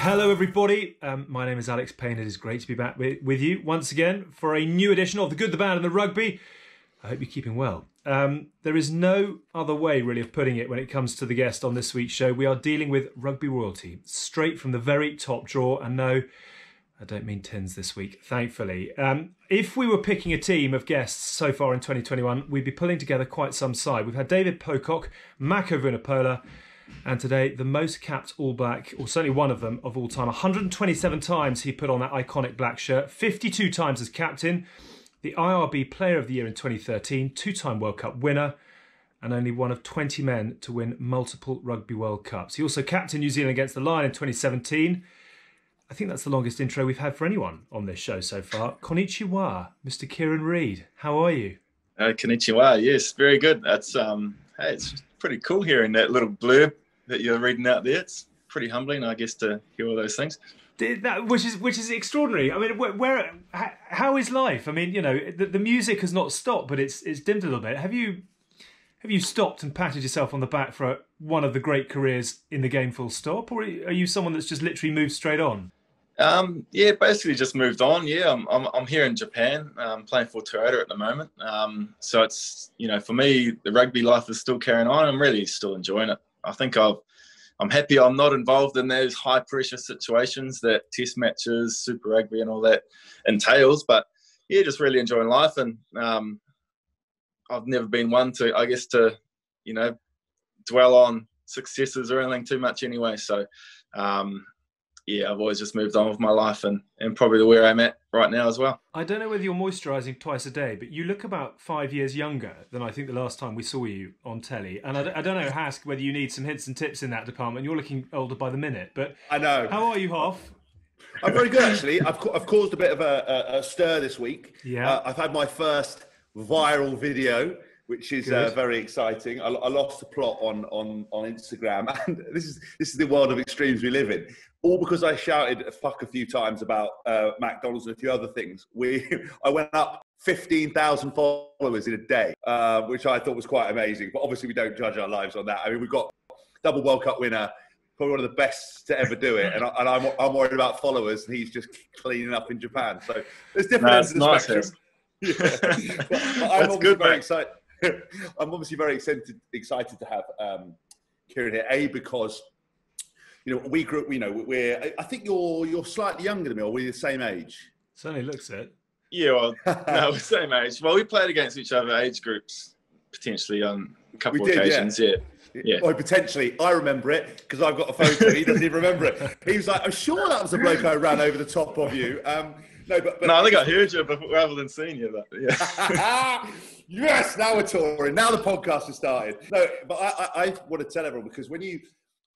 Hello, everybody. Um, my name is Alex Payne. It is great to be back with, with you once again for a new edition of The Good, the Bad, and the Rugby. I hope you're keeping well. Um, there is no other way, really, of putting it when it comes to the guest on this week's show. We are dealing with rugby royalty, straight from the very top drawer. And no, I don't mean tins this week, thankfully. Um, if we were picking a team of guests so far in 2021, we'd be pulling together quite some side. We've had David Pocock, Mako Vunipola, and today the most capped All Black, or certainly one of them of all time. 127 times he put on that iconic black shirt, 52 times as captain, the IRB Player of the Year in 2013, two time World Cup winner, and only one of 20 men to win multiple Rugby World Cups. He also captained New Zealand against the Lion in 2017. I think that's the longest intro we've had for anyone on this show so far. Konnichiwa, Mr. Kieran Read. How are you? Uh, konnichiwa. Yes, very good. That's um, hey, it's pretty cool hearing that little blurb that you're reading out there. It's pretty humbling, I guess, to hear all those things. That, which is which is extraordinary. I mean, where, where how is life? I mean, you know, the, the music has not stopped, but it's it's dimmed a little bit. Have you have you stopped and patted yourself on the back for one of the great careers in the game, full stop, or are you someone that's just literally moved straight on? Um, yeah, basically just moved on. Yeah, I'm, I'm, I'm here in Japan, um, playing for Toyota at the moment. Um, so it's, you know, for me, the rugby life is still carrying on. I'm really still enjoying it. I think I've, I'm happy I'm not involved in those high pressure situations that test matches, super rugby and all that entails. But yeah, just really enjoying life. And um, I've never been one to, I guess, to, you know, dwell on successes or anything too much anyway. So, um, yeah, I've always just moved on with my life and, and probably where I'm at right now as well. I don't know whether you're moisturising twice a day, but you look about five years younger than I think the last time we saw you on telly. And I, I don't know, Hask, whether you need some hints and tips in that department. You're looking older by the minute, but I know. How are you, Hoff? I'm very good, actually. I've, I've caused a bit of a, a, a stir this week. Yeah. Uh, I've had my first viral video which is uh, very exciting. I, I, lost the plot on, on, on Instagram, and this is this is the world of extremes we live in all because I shouted a "fuck" a few times about uh, McDonald's and a few other things. We, I went up 15,000 followers in a day, uh, which I thought was quite amazing. But obviously, we don't judge our lives on that. I mean, we've got double World Cup winner, probably one of the best to ever do it, and, I, and I'm, I'm worried about followers, and he's just cleaning up in Japan. So there's different ends of the nice, spectrum. Yeah. but, but I'm good, very excited. I'm obviously very excited, excited to have um, Kieran here. A because you know, we grew. You know, we're. I think you're you're slightly younger than me, or we're the same age. Certainly looks it. Yeah, well, no, we're same age. Well, we played against each other age groups potentially on a couple of occasions. Yeah. yeah. Yeah. Or potentially, I remember it because I've got a photo. he doesn't even remember it. He was like, "I'm sure that was the bloke I ran over the top of you." Um, no, but, but no, I think I heard you before, rather than seeing you. But yeah. yes, now we're touring. Now the podcast has started. No, but I, I, I want to tell everyone because when you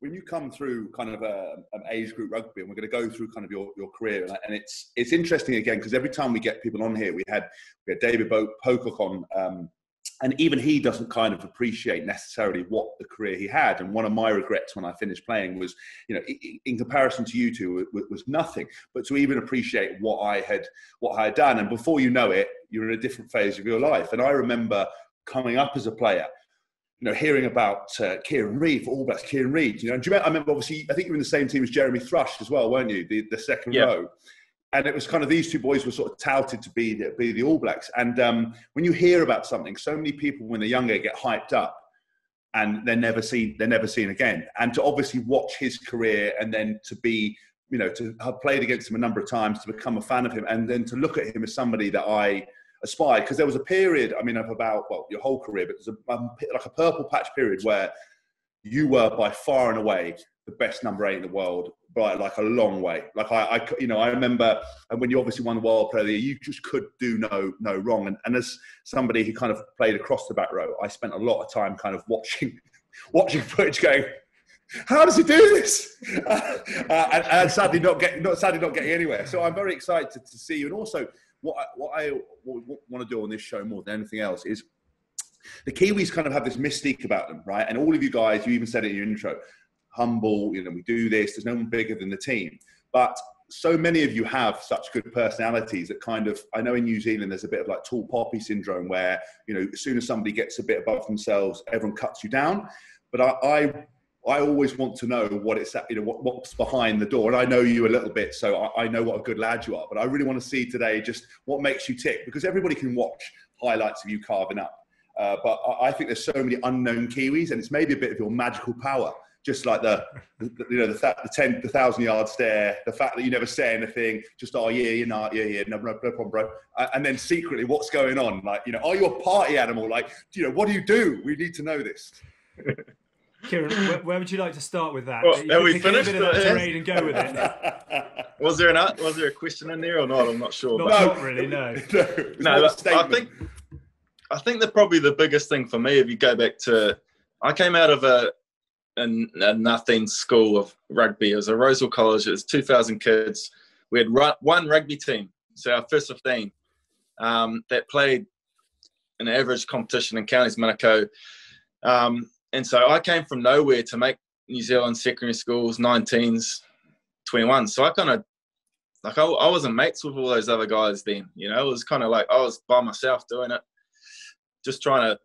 when you come through kind of a, an age group rugby, and we're going to go through kind of your, your career, and it's it's interesting again because every time we get people on here, we had we had David Bo- Pocock on, um, and even he doesn't kind of appreciate necessarily what the career he had. And one of my regrets when I finished playing was, you know, in, in comparison to you two, it, was nothing. But to even appreciate what I had what I had done, and before you know it, you're in a different phase of your life. And I remember coming up as a player you know, hearing about uh, Kieran for All Blacks, Kieran Read, you know, and do you remember, I remember obviously, I think you were in the same team as Jeremy Thrush as well, weren't you? The, the second yeah. row. And it was kind of these two boys were sort of touted to be the, be the All Blacks. And um, when you hear about something, so many people when they're younger get hyped up and they're never seen, they're never seen again. And to obviously watch his career and then to be, you know, to have played against him a number of times, to become a fan of him, and then to look at him as somebody that I, aspired because there was a period i mean of about well your whole career but there's a um, like a purple patch period where you were by far and away the best number eight in the world by like a long way like i, I you know i remember and when you obviously won the world player of the year you just could do no no wrong and, and as somebody who kind of played across the back row i spent a lot of time kind of watching watching footage going how does he do this? Uh, and, and, sadly, not getting, not sadly not getting anywhere. So I'm very excited to see you, and also what I, what I want to do on this show more than anything else is the Kiwis kind of have this mystique about them, right? And all of you guys, you even said it in your intro, humble, you know, we do this, there's no one bigger than the team. But so many of you have such good personalities that kind of, I know in New Zealand there's a bit of like tall poppy syndrome where, you know, as soon as somebody gets a bit above themselves, everyone cuts you down. But I, I I always want to know what it's you know what, what's behind the door. And I know you a little bit, so I, I, know what a good lad you are. But I really want to see today just what makes you tick because everybody can watch highlights of you carving up. Uh, but I, I think there's so many unknown Kiwis, and it's maybe a bit of your magical power. Just like the, the you know the, the ten the thousand yard stare, the fact that you never say anything, just oh yeah, you know, yeah, yeah, no, no, no problem, bro. Uh, and then secretly, what's going on? Like you know, are you a party animal? Like you know, what do you do? We need to know this. Kieran, where, where, would you like to start with that? Well, are we finished? A bit of that terrain and go with it. was there an was there a question in there or not? I'm not sure. Not, no, not really. No. no, no I think I think that probably the biggest thing for me, if you go back to, I came out of a a, a nothing school of rugby. It was a Rosehill College. It was 2,000 kids. We had one rugby team, so our first 15, um, that played an average competition in counties Manukau. Um, and so I came from nowhere to make New Zealand secondary schools, 19s, 21. So I kind of like I, I wasn't mates with all those other guys then. You know, it was kind of like I was by myself doing it, just trying to.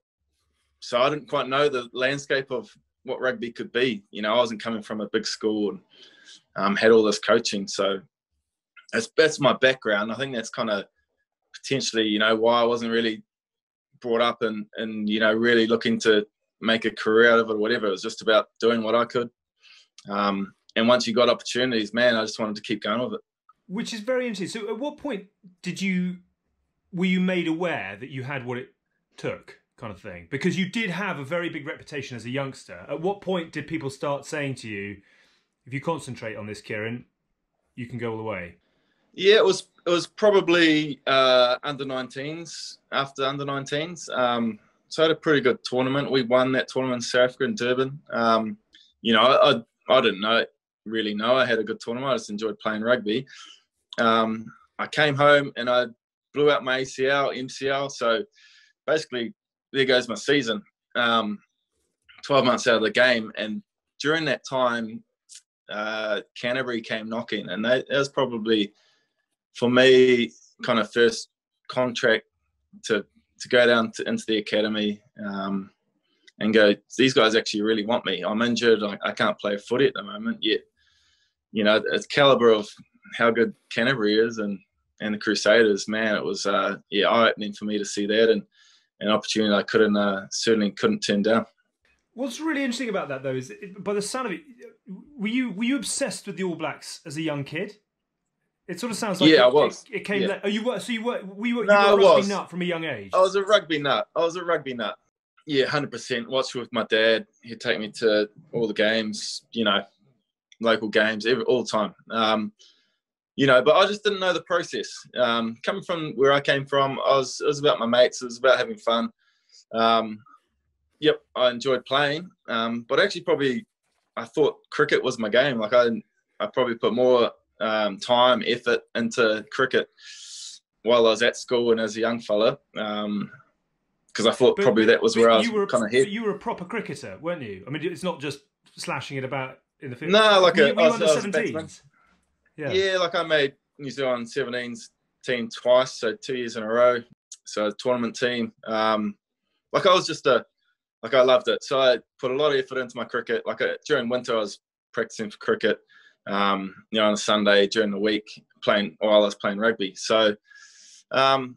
So I didn't quite know the landscape of what rugby could be. You know, I wasn't coming from a big school and um, had all this coaching. So that's that's my background. I think that's kind of potentially, you know, why I wasn't really brought up and and you know really looking to make a career out of it or whatever. It was just about doing what I could. Um, and once you got opportunities, man, I just wanted to keep going with it. Which is very interesting. So, at what point did you were you made aware that you had what it took, kind of thing? Because you did have a very big reputation as a youngster. At what point did people start saying to you, "If you concentrate on this, Kieran, you can go all the way"? Yeah, it was it was probably uh, under 19s. After under 19s, um, so I had a pretty good tournament. We won that tournament in South Africa in Durban. Um, you know, I, I, I didn't know really know I had a good tournament. I just enjoyed playing rugby. Um, I came home and I blew out my ACL, MCL. So basically, there goes my season. Um, 12 months out of the game. And during that time, uh, Canterbury came knocking. And that, that was probably, for me, kind of first contract to to go down to, into the academy um, and go, these guys actually really want me. I'm injured. I, I can't play footy at the moment yet. You know, it's caliber of how good Canterbury is and, and the Crusaders, man, it was, uh, yeah, eye-opening for me to see that and an opportunity I couldn't, uh, certainly couldn't turn down. What's really interesting about that, though, is by the sound of it, were you were you obsessed with the All Blacks as a young kid? It sort of sounds like yeah, it, I was. It, it came. Yeah. Oh, you were. So you were. We were. You no, were a rugby nut from a young age. I was a rugby nut. I was a rugby nut. Yeah, hundred percent. Watched with my dad. He'd take me to all the games. You know, local games every all the time. Um, you know, but I just didn't know the process. Um, coming from where I came from, I was it was about my mates. It was about having fun. Um, yep, I enjoyed playing. Um, but actually, probably I thought cricket was my game. Like I, I probably put more um, time, effort into cricket while I was at school and as a young fella. Um, because I thought but, probably that was where I was kind of head. You were a proper cricketer, weren't you? I mean, it's not just slashing it about in the field. No, like a, were you the seventeens. Yeah, yeah, like I made New Zealand 17s team twice, so two years in a row. So tournament team. Um, like I was just a, like I loved it. So I put a lot of effort into my cricket. Like a, during winter, I was practicing for cricket um, you know, on a Sunday during the week playing while I was playing rugby. So, um,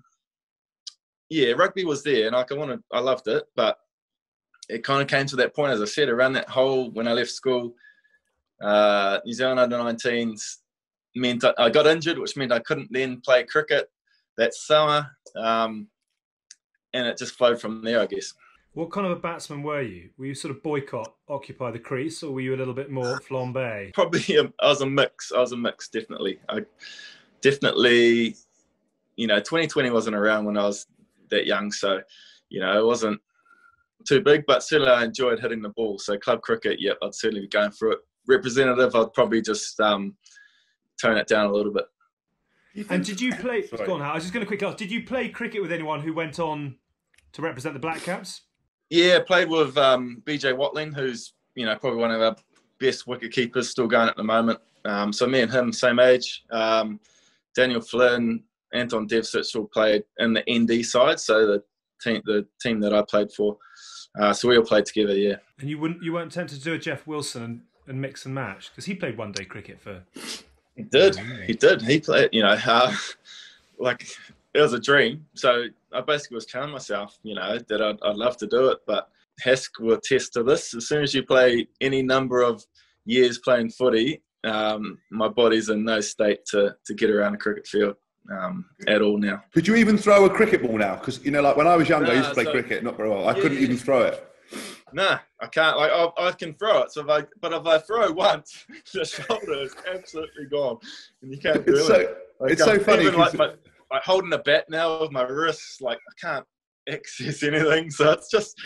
yeah, rugby was there, and like I wanted, I loved it, but it kind of came to that point, as I said, around that whole when I left school. Uh, New Zealand under 19s meant I got injured, which meant I couldn't then play cricket that summer, um, and it just flowed from there, I guess. What kind of a batsman were you? Were you sort of boycott, occupy the crease, or were you a little bit more flambe? Probably, um, I was a mix. I was a mix, definitely. I definitely, you know, 2020 wasn't around when I was that young, so you know, it wasn't too big, but certainly I enjoyed hitting the ball. So club cricket, yep, I'd certainly be going for it. Representative, I'd probably just um, tone it down a little bit. And did you play? Go on, I was just going to quickly ask: Did you play cricket with anyone who went on to represent the Black Caps? Yeah, played with um, BJ Watling, who's you know probably one of our best wicket keepers still going at the moment. Um, so me and him, same age. Um, Daniel Flynn, Anton Devcich all played in the ND side, so the team the team that I played for. Uh, so we all played together, yeah. And you wouldn't, you weren't tempted to do a Jeff Wilson and, and mix and match because he played one day cricket for. He did. He did. He played. You know, uh, like it was a dream. So I basically was telling myself, you know, that I'd, I'd love to do it, but Hask will attest to this. As soon as you play any number of years playing footy, um, my body's in no state to to get around a cricket field um, at all now. Could you even throw a cricket ball now? Because you know, like when I was younger, I used to play so, cricket, not very well. I yeah, couldn't even throw it. Nah, I can't. Like I, I, can throw it. So if I, but if I throw once, the shoulder is absolutely gone, and you can't do it's it. So, it's so funny. Even like, my, like holding a bat now with my wrists, like I can't access anything. So it's just,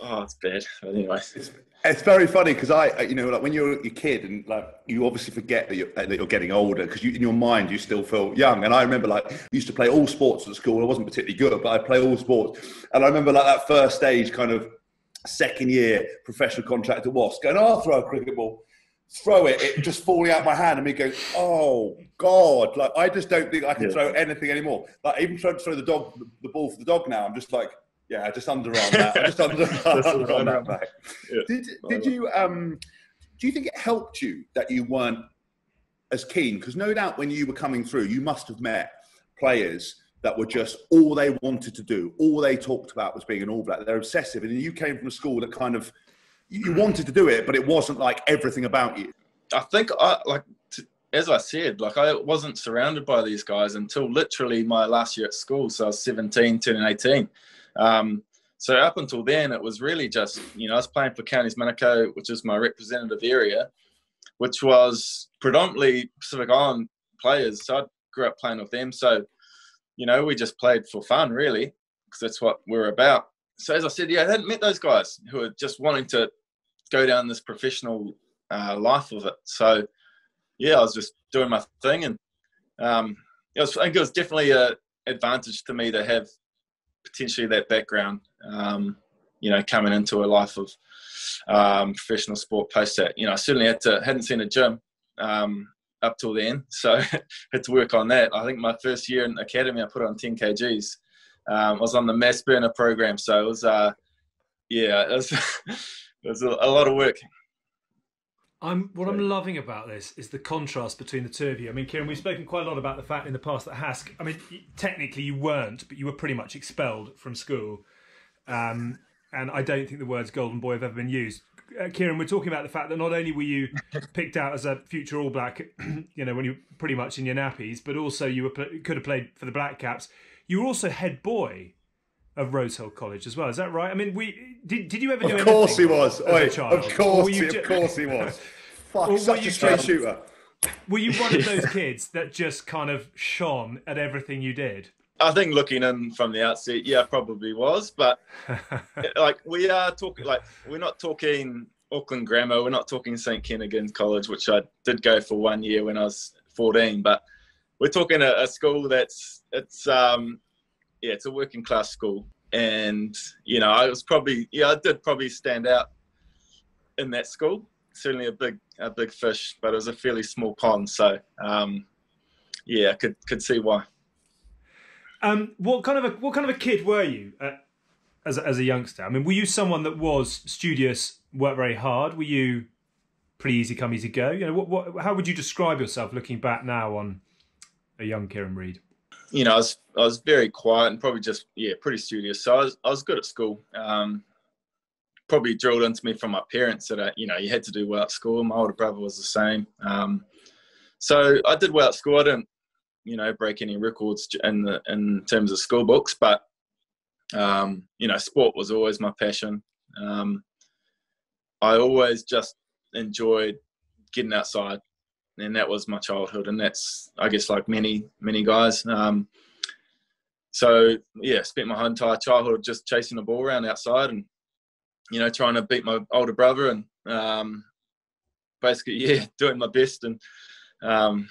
oh, it's bad. But anyway. It's, it's very funny because I, you know, like when you're a kid and like you obviously forget that you're, uh, that you're getting older because you, in your mind you still feel young. And I remember like I used to play all sports at school. I wasn't particularly good, but I play all sports. And I remember like that first stage, kind of second year professional contract at Wasps, going, oh, I'll throw a cricket ball throw it, it just falling out my hand, and me going, "Oh God!" Like I just don't think I can yeah. throw anything anymore. Like even trying to throw the dog, the ball for the dog now, I'm just like, yeah, just underarm that, just under, underarm that back. Yeah. Did did you um? Do you think it helped you that you weren't as keen? Because no doubt when you were coming through, you must have met players that were just all they wanted to do, all they talked about was being an All Black. They're obsessive, and you came from a school that kind of you wanted to do it, but it wasn't like everything about you. I think I like as I said, like I wasn't surrounded by these guys until literally my last year at school. So I was 17, turning 18. Um, so up until then, it was really just, you know, I was playing for Counties Manukau, which is my representative area, which was predominantly Pacific Island players. So I grew up playing with them. So, you know, we just played for fun, really, because that's what we're about. So as I said, yeah, I hadn't met those guys who were just wanting to go down this professional uh, life of it. So yeah, I was just doing my thing, and um, it was, I think it was definitely a advantage to me to have potentially that background. Um, you know, coming into a life of um, professional sport post that. You know, I certainly had to hadn't seen a gym um, up till then, so had to work on that. I think my first year in academy, I put on 10 kgs. Um, I was on the mass burner program, so it was uh, yeah, it was There's a, a lot of work. I'm what I'm loving about this is the contrast between the two of you. I mean, Kieran, we've spoken quite a lot about the fact in the past that Hask. I mean, technically you weren't, but you were pretty much expelled from school. Um, and I don't think the words "golden boy" have ever been used. Uh, Kieran, we're talking about the fact that not only were you picked out as a future All Black, you know, when you were pretty much in your nappies, but also you were could have played for the Black Caps. You were also head boy of Rosehill College as well. Is that right? I mean, we did. Did you ever do? Of course he was. Oi, of course, he, was. of course he was. Fuck, such a straight shooter. Were you one of those kids that just kind of shone at everything you did? I think looking in from the outset, yeah, probably was. But like we are talking, like we're not talking Auckland Grammar. We're not talking St Kentigern College, which I did go for one year when I was 14. But we're talking a, a school that's it's um, yeah, it's a working class school, and you know, I was probably yeah, I did probably stand out in that school. Certainly a big a big fish, but it was a fairly small pond, so um, yeah, I could could see why. Um, what kind of a what kind of a kid were you uh, as a, as a youngster? I mean, were you someone that was studious, worked very hard? Were you pretty easy come, easy go? You know, what, what how would you describe yourself looking back now on a young Kieran Read? You know, I was I was very quiet and probably just yeah, pretty studious. So I was I was good at school. Um, probably drilled into me from my parents that I, you know you had to do well at school. My older brother was the same. Um, so I did well at school. I didn't you know break any records in the in terms of school books, but um, you know sport was always my passion. Um, I always just enjoyed getting outside and that was my childhood, and that's I guess like many many guys. Um, so yeah, spent my entire childhood just chasing the ball around outside, and you know trying to beat my older brother, and um, basically yeah, doing my best, and um,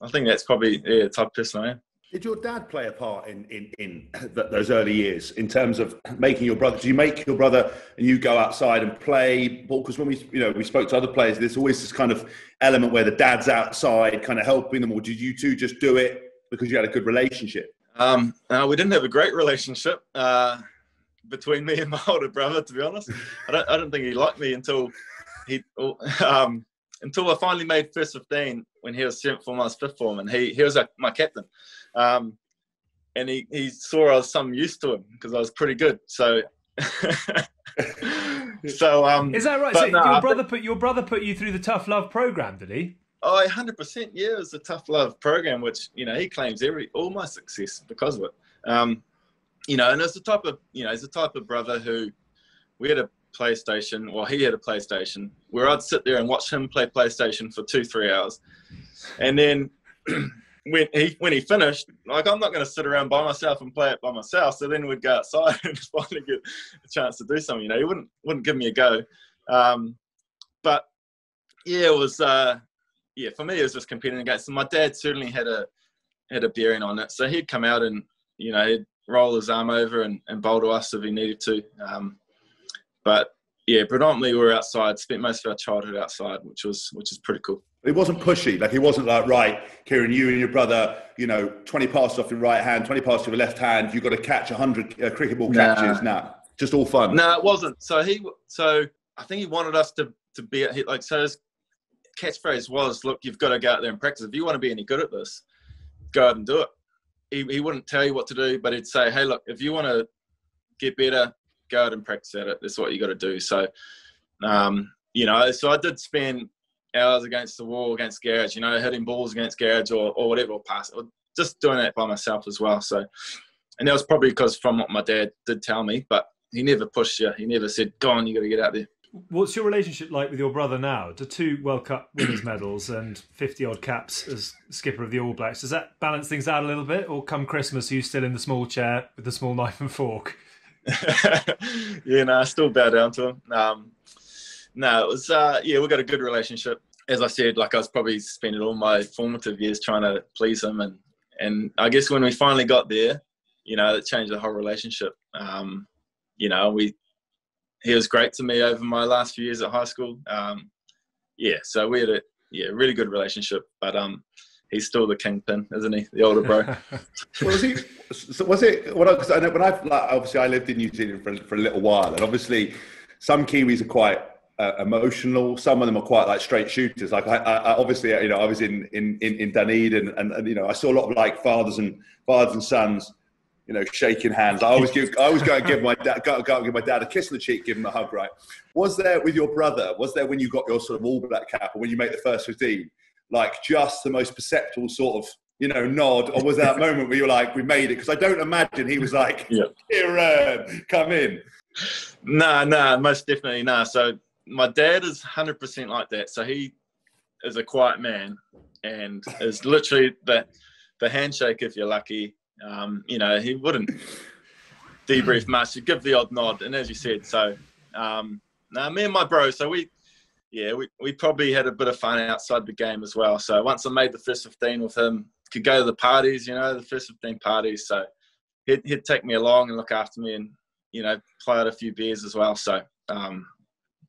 I think that's probably yeah, the type of person I am. Did your dad play a part in, in, in those early years in terms of making your brother? Do you make your brother and you go outside and play? Because when we, you know, we spoke to other players, there's always this kind of element where the dad's outside kind of helping them. Or did you two just do it because you had a good relationship? Um, uh, we didn't have a great relationship. Uh, between me and my older brother. To be honest, I don't I don't think he liked me until he um, until I finally made first fifteen when he was seventh form, I was fifth form, and he he was my captain. Um, and he, he saw I was some use to him because I was pretty good. So so um is that right? So no, your brother put your brother put you through the tough love program, did he? Oh, 100%. Yeah, it was a tough love program, which, you know, he claims every all my success because of it. Um, you know, and it's the type of, you know, he's the type of brother who we had a PlayStation, well, he had a PlayStation where I'd sit there and watch him play PlayStation for two, three hours. And then when he when he finished, like I'm not going to sit around by myself and play it by myself. So then we'd go outside and just finally get a chance to do something. You know, he wouldn't wouldn't give me a go. Um, but yeah, it was uh, yeah for me it was just competing against him. My dad certainly had a had a bearing on it. So he'd come out and you know he'd roll his arm over and, and bowl to us if he needed to. Um, but yeah, predominantly we were outside. Spent most of our childhood outside, which was which is pretty cool. It wasn't pushy. Like he wasn't like, right, Kieran, you and your brother, you know, 20 passes off your right hand, 20 passes off your left hand. You've got to catch 100 uh, cricket ball nah. catches. Nah, just all fun. No, nah, it wasn't. So he, so I think he wanted us to to be like so. His catchphrase was, "Look, you've got to go out there and practice. If you want to be any good at this, go out and do it." He, he wouldn't tell you what to do, but he'd say, "Hey, look, if you want to get better, go out and practice at it. That's what you got to do." So, um, you know, so I did spend hours against the wall against garage, you know, hitting balls against garage or, or whatever, or pass, or just doing it by myself as well. So, and that was probably because from what my dad did tell me, but he never pushed you. He never said, "Go on, you got to get out there." What's your relationship like with your brother now? To two World Cup winners' medals and fifty odd caps as skipper of the All Blacks, does that balance things out a little bit, or come Christmas, are you still in the small chair with the small knife and fork? yeah, no, I still bow down to him. Um, no, it was uh, yeah, we got a good relationship. As I said, like I was probably spending all my formative years trying to please him, and and I guess when we finally got there, you know, it changed the whole relationship. Um, you know, we he was great to me over my last few years at high school. Um, yeah, so we had a yeah really good relationship, but um, he's still the kingpin, isn't he? The older bro. was he? So was it? When I, I know when I like, obviously I lived in New Zealand for for a little while, and obviously some Kiwis are quite uh, emotional. Some of them are quite like straight shooters. Like I, I, obviously, you know, I was in in in, in Dunedin, and, and you know, I saw a lot of like fathers and fathers and sons, you know, shaking hands. I always give, I always go and give my dad, go, go and give my dad a kiss on the cheek, give him a hug. Right? Was there with your brother? Was there when you got your sort of all black cap, or when you make the first fifteen, like just the most perceptible sort of you know, nod, or was that moment where you're like, we made it? Because I don't imagine he was like, yeah. Kieran, come in. Nah, nah, most definitely nah. So my dad is 100% like that. So he is a quiet man and is literally the, the handshake if you're lucky. Um, you know, he wouldn't debrief much. He'd give the odd nod. And as you said, so um, now me and my bro, so we, yeah, we, we probably had a bit of fun outside the game as well. So once I made the first 15 with him, could go to the parties, you know, the first 15 parties. So he'd, he'd take me along and look after me and, you know, play out a few beers as well. So, um,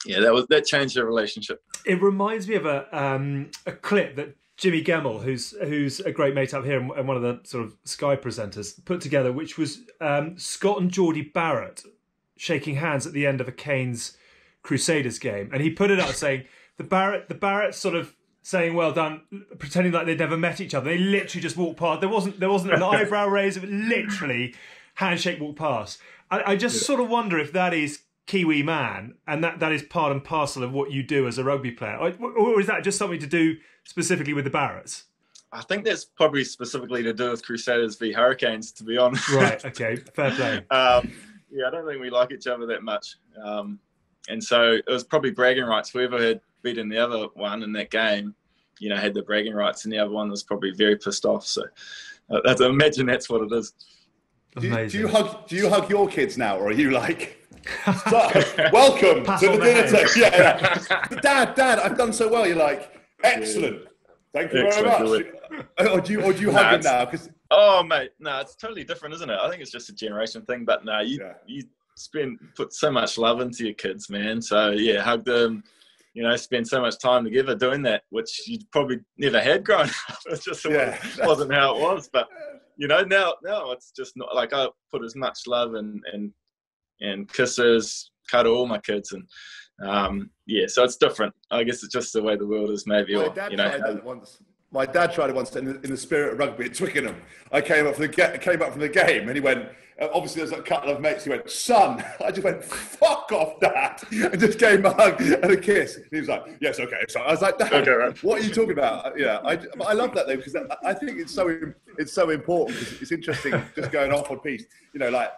yeah, that was that changed the relationship. It reminds me of a um, a clip that Jimmy Gemmell, who's who's a great mate up here and one of the sort of Sky presenters, put together, which was um, Scott and Jordie Barrett shaking hands at the end of a Canes Crusaders game, and he put it up saying the Barrett the Barrett sort of saying well done, pretending like they'd never met each other. They literally just walked past. There wasn't there wasn't an eyebrow raise. It literally handshake walk past. I, I just yeah. sort of wonder if that is Kiwi man, and that, that is part and parcel of what you do as a rugby player, or, or is that just something to do specifically with the Barretts? I think that's probably specifically to do with Crusaders v Hurricanes, to be honest. Right. Okay. Fair play. um, yeah, I don't think we like each other that much, um, and so it was probably bragging rights. Whoever had beaten the other one in that game, you know, had the bragging rights, and the other one was probably very pissed off. So uh, I imagine that's what it is. Do you, do you hug? Do you hug your kids now, or are you like? So, welcome Pass to the dinner table. Yeah, yeah. Dad, Dad, I've done so well. You're like, excellent. Thank you excellent, very much. Or do you, or do you nah, hug him now? Because oh, mate, no, nah, it's totally different, isn't it? I think it's just a generation thing. But no, nah, you yeah. you spend put so much love into your kids, man. So yeah, hug them. You know, spend so much time together doing that, which you probably never had growing up. It just yeah. wasn't how it was. But you know, now now it's just not like I put as much love and and and kisses, cuddle all my kids, and um, yeah, so it's different. I guess it's just the way the world is, maybe. My or, dad you know, tried that once. My dad tried it once in the, in the spirit of rugby at Twickenham. I came up from the ga- came up from the game, and he went. uh, Obviously, there's a couple of mates. He went, "Son," I just went, "Fuck off, Dad," and just gave him a hug and a kiss. He was like, "Yes, okay." So I was like, "Dad, Okay, right. what are you talking about?" Yeah, I, I love that though because I, think it's so it's so important. It's, it's interesting just going off on piece. You know, like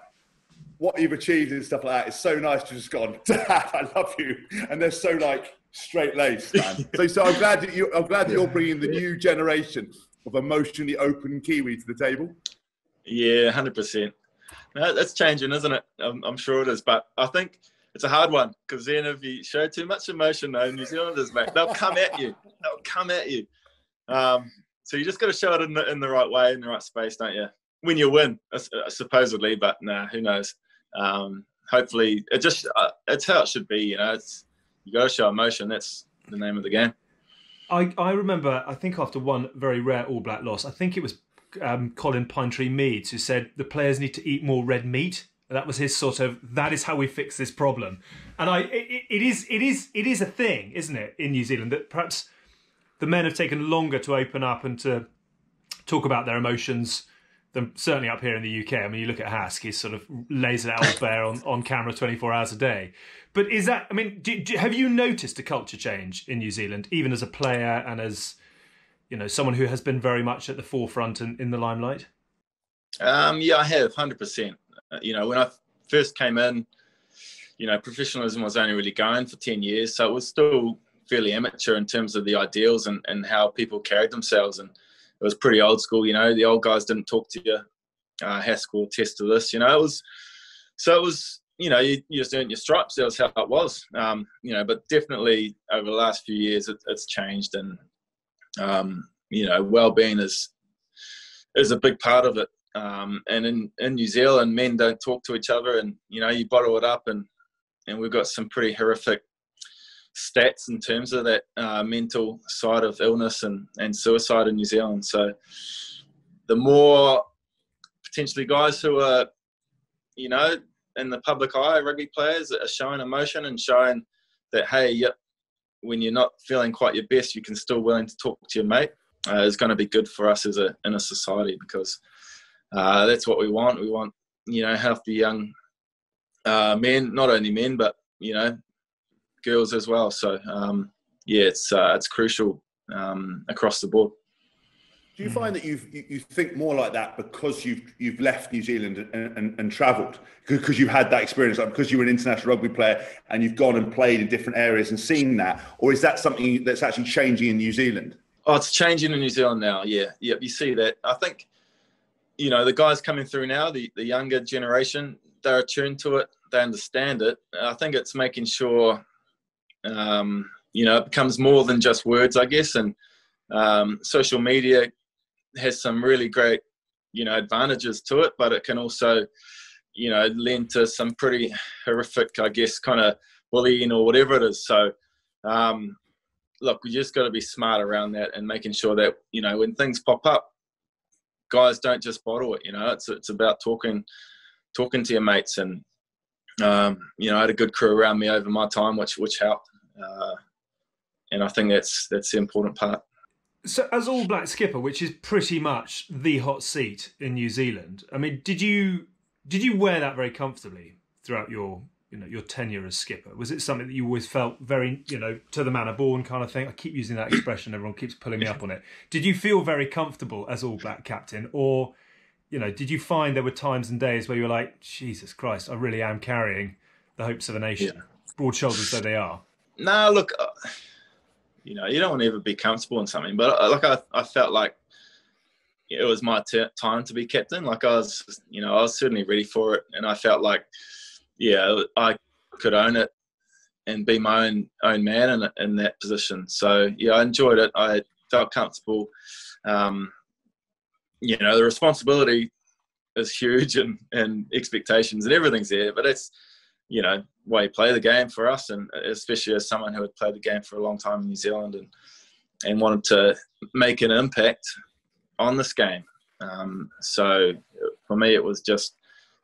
what you've achieved and stuff like that. It's so nice to just go on, Dad, I love you, and they're so like straight laced, man. so, so I'm glad that you, I'm glad that you're bringing the new generation of emotionally open Kiwi to the table. Yeah, hundred percent. That's changing, isn't it? I'm, I'm sure it is, but I think it's a hard one because then if you show too much emotion, though, New Zealanders, mate, they'll come at you. They'll come at you. Um, so you just got to show it in the in the right way, in the right space, don't you? When you win, uh, supposedly, but nah, who knows? Um, hopefully, it just uh, it's how it should be. You know, it's you got to show emotion. That's the name of the game. I, I remember, I think after one very rare All Black loss, I think it was um, Colin Pinetree Meads who said the players need to eat more red meat. That was his sort of. That is how we fix this problem, and I. It, it is. It is. It is a thing, isn't it, in New Zealand that perhaps the men have taken longer to open up and to talk about their emotions than certainly up here in the UK. I mean, you look at Hask; he's sort of lays it out bare on, on camera twenty four hours a day. But is that? I mean, do, do, have you noticed a culture change in New Zealand, even as a player and as you know someone who has been very much at the forefront and in the limelight? Um, yeah, I have, hundred percent. You know, when I first came in, you know, professionalism was only really going for ten years, so it was still fairly amateur in terms of the ideals and, and how people carried themselves, and it was pretty old school. You know, the old guys didn't talk to you. Uh, Haskell test to this. You know, it was so it was. You know, you, you just earned your stripes. That was how it was. Um, you know, but definitely over the last few years, it, it's changed, and um, you know, well-being is is a big part of it. Um, and in, in New Zealand, men don't talk to each other, and you know you bottle it up, and and we've got some pretty horrific stats in terms of that uh, mental side of illness and and suicide in New Zealand. So the more potentially guys who are, you know, in the public eye, rugby players are showing emotion and showing that hey, yep, when you're not feeling quite your best, you can still willing to talk to your mate. Uh, is going to be good for us as a in a society because uh, that's what we want. We want you know healthy young uh, men, not only men but you know girls as well. So um, yeah, it's uh, it's crucial um, across the board. Do you find that you you think more like that because you've you've left New Zealand and, and, and travelled because you've had that experience, like because you were an international rugby player and you've gone and played in different areas and seen that, or is that something that's actually changing in New Zealand? Oh, it's changing in New Zealand now. Yeah, yeah, you see that. I think, you know, the guys coming through now, the, the younger generation, they're attuned to it, they understand it. I think it's making sure, um, you know, it becomes more than just words, I guess. And um, social media has some really great, you know, advantages to it, but it can also, you know, lend to some pretty horrific, I guess, kind of bullying or whatever it is. So, um, look, we just got to be smart around that and making sure that you know when things pop up, guys don't just bottle it. You know, it's it's about talking talking to your mates and um, you know I had a good crew around me over my time, which which helped, uh, and I think that's that's the important part. So, as All Black skipper, which is pretty much the hot seat in New Zealand, I mean, did you did you wear that very comfortably throughout your you know your tenure as skipper? Was it something that you always felt very you know to the manner born kind of thing? I keep using that expression. Everyone keeps pulling me up on it. Did you feel very comfortable as All Black captain, or you know, did you find there were times and days where you were like, Jesus Christ, I really am carrying the hopes of a nation, Yeah. broad shoulders though they are? No, look, uh, you know, you don't want to ever be comfortable in something, but uh, like I, I felt like it was my t- time to be captain. Like I was, you know, I was certainly ready for it, and I felt like, yeah, I could own it and be my own own man in in that position. So yeah, I enjoyed it. I felt comfortable. Um, you know, the responsibility is huge, and and expectations and everything's there, but it's you know way you play the game for us, and especially as someone who had played the game for a long time in New Zealand and and wanted to make an impact on this game. Um, so for me, it was just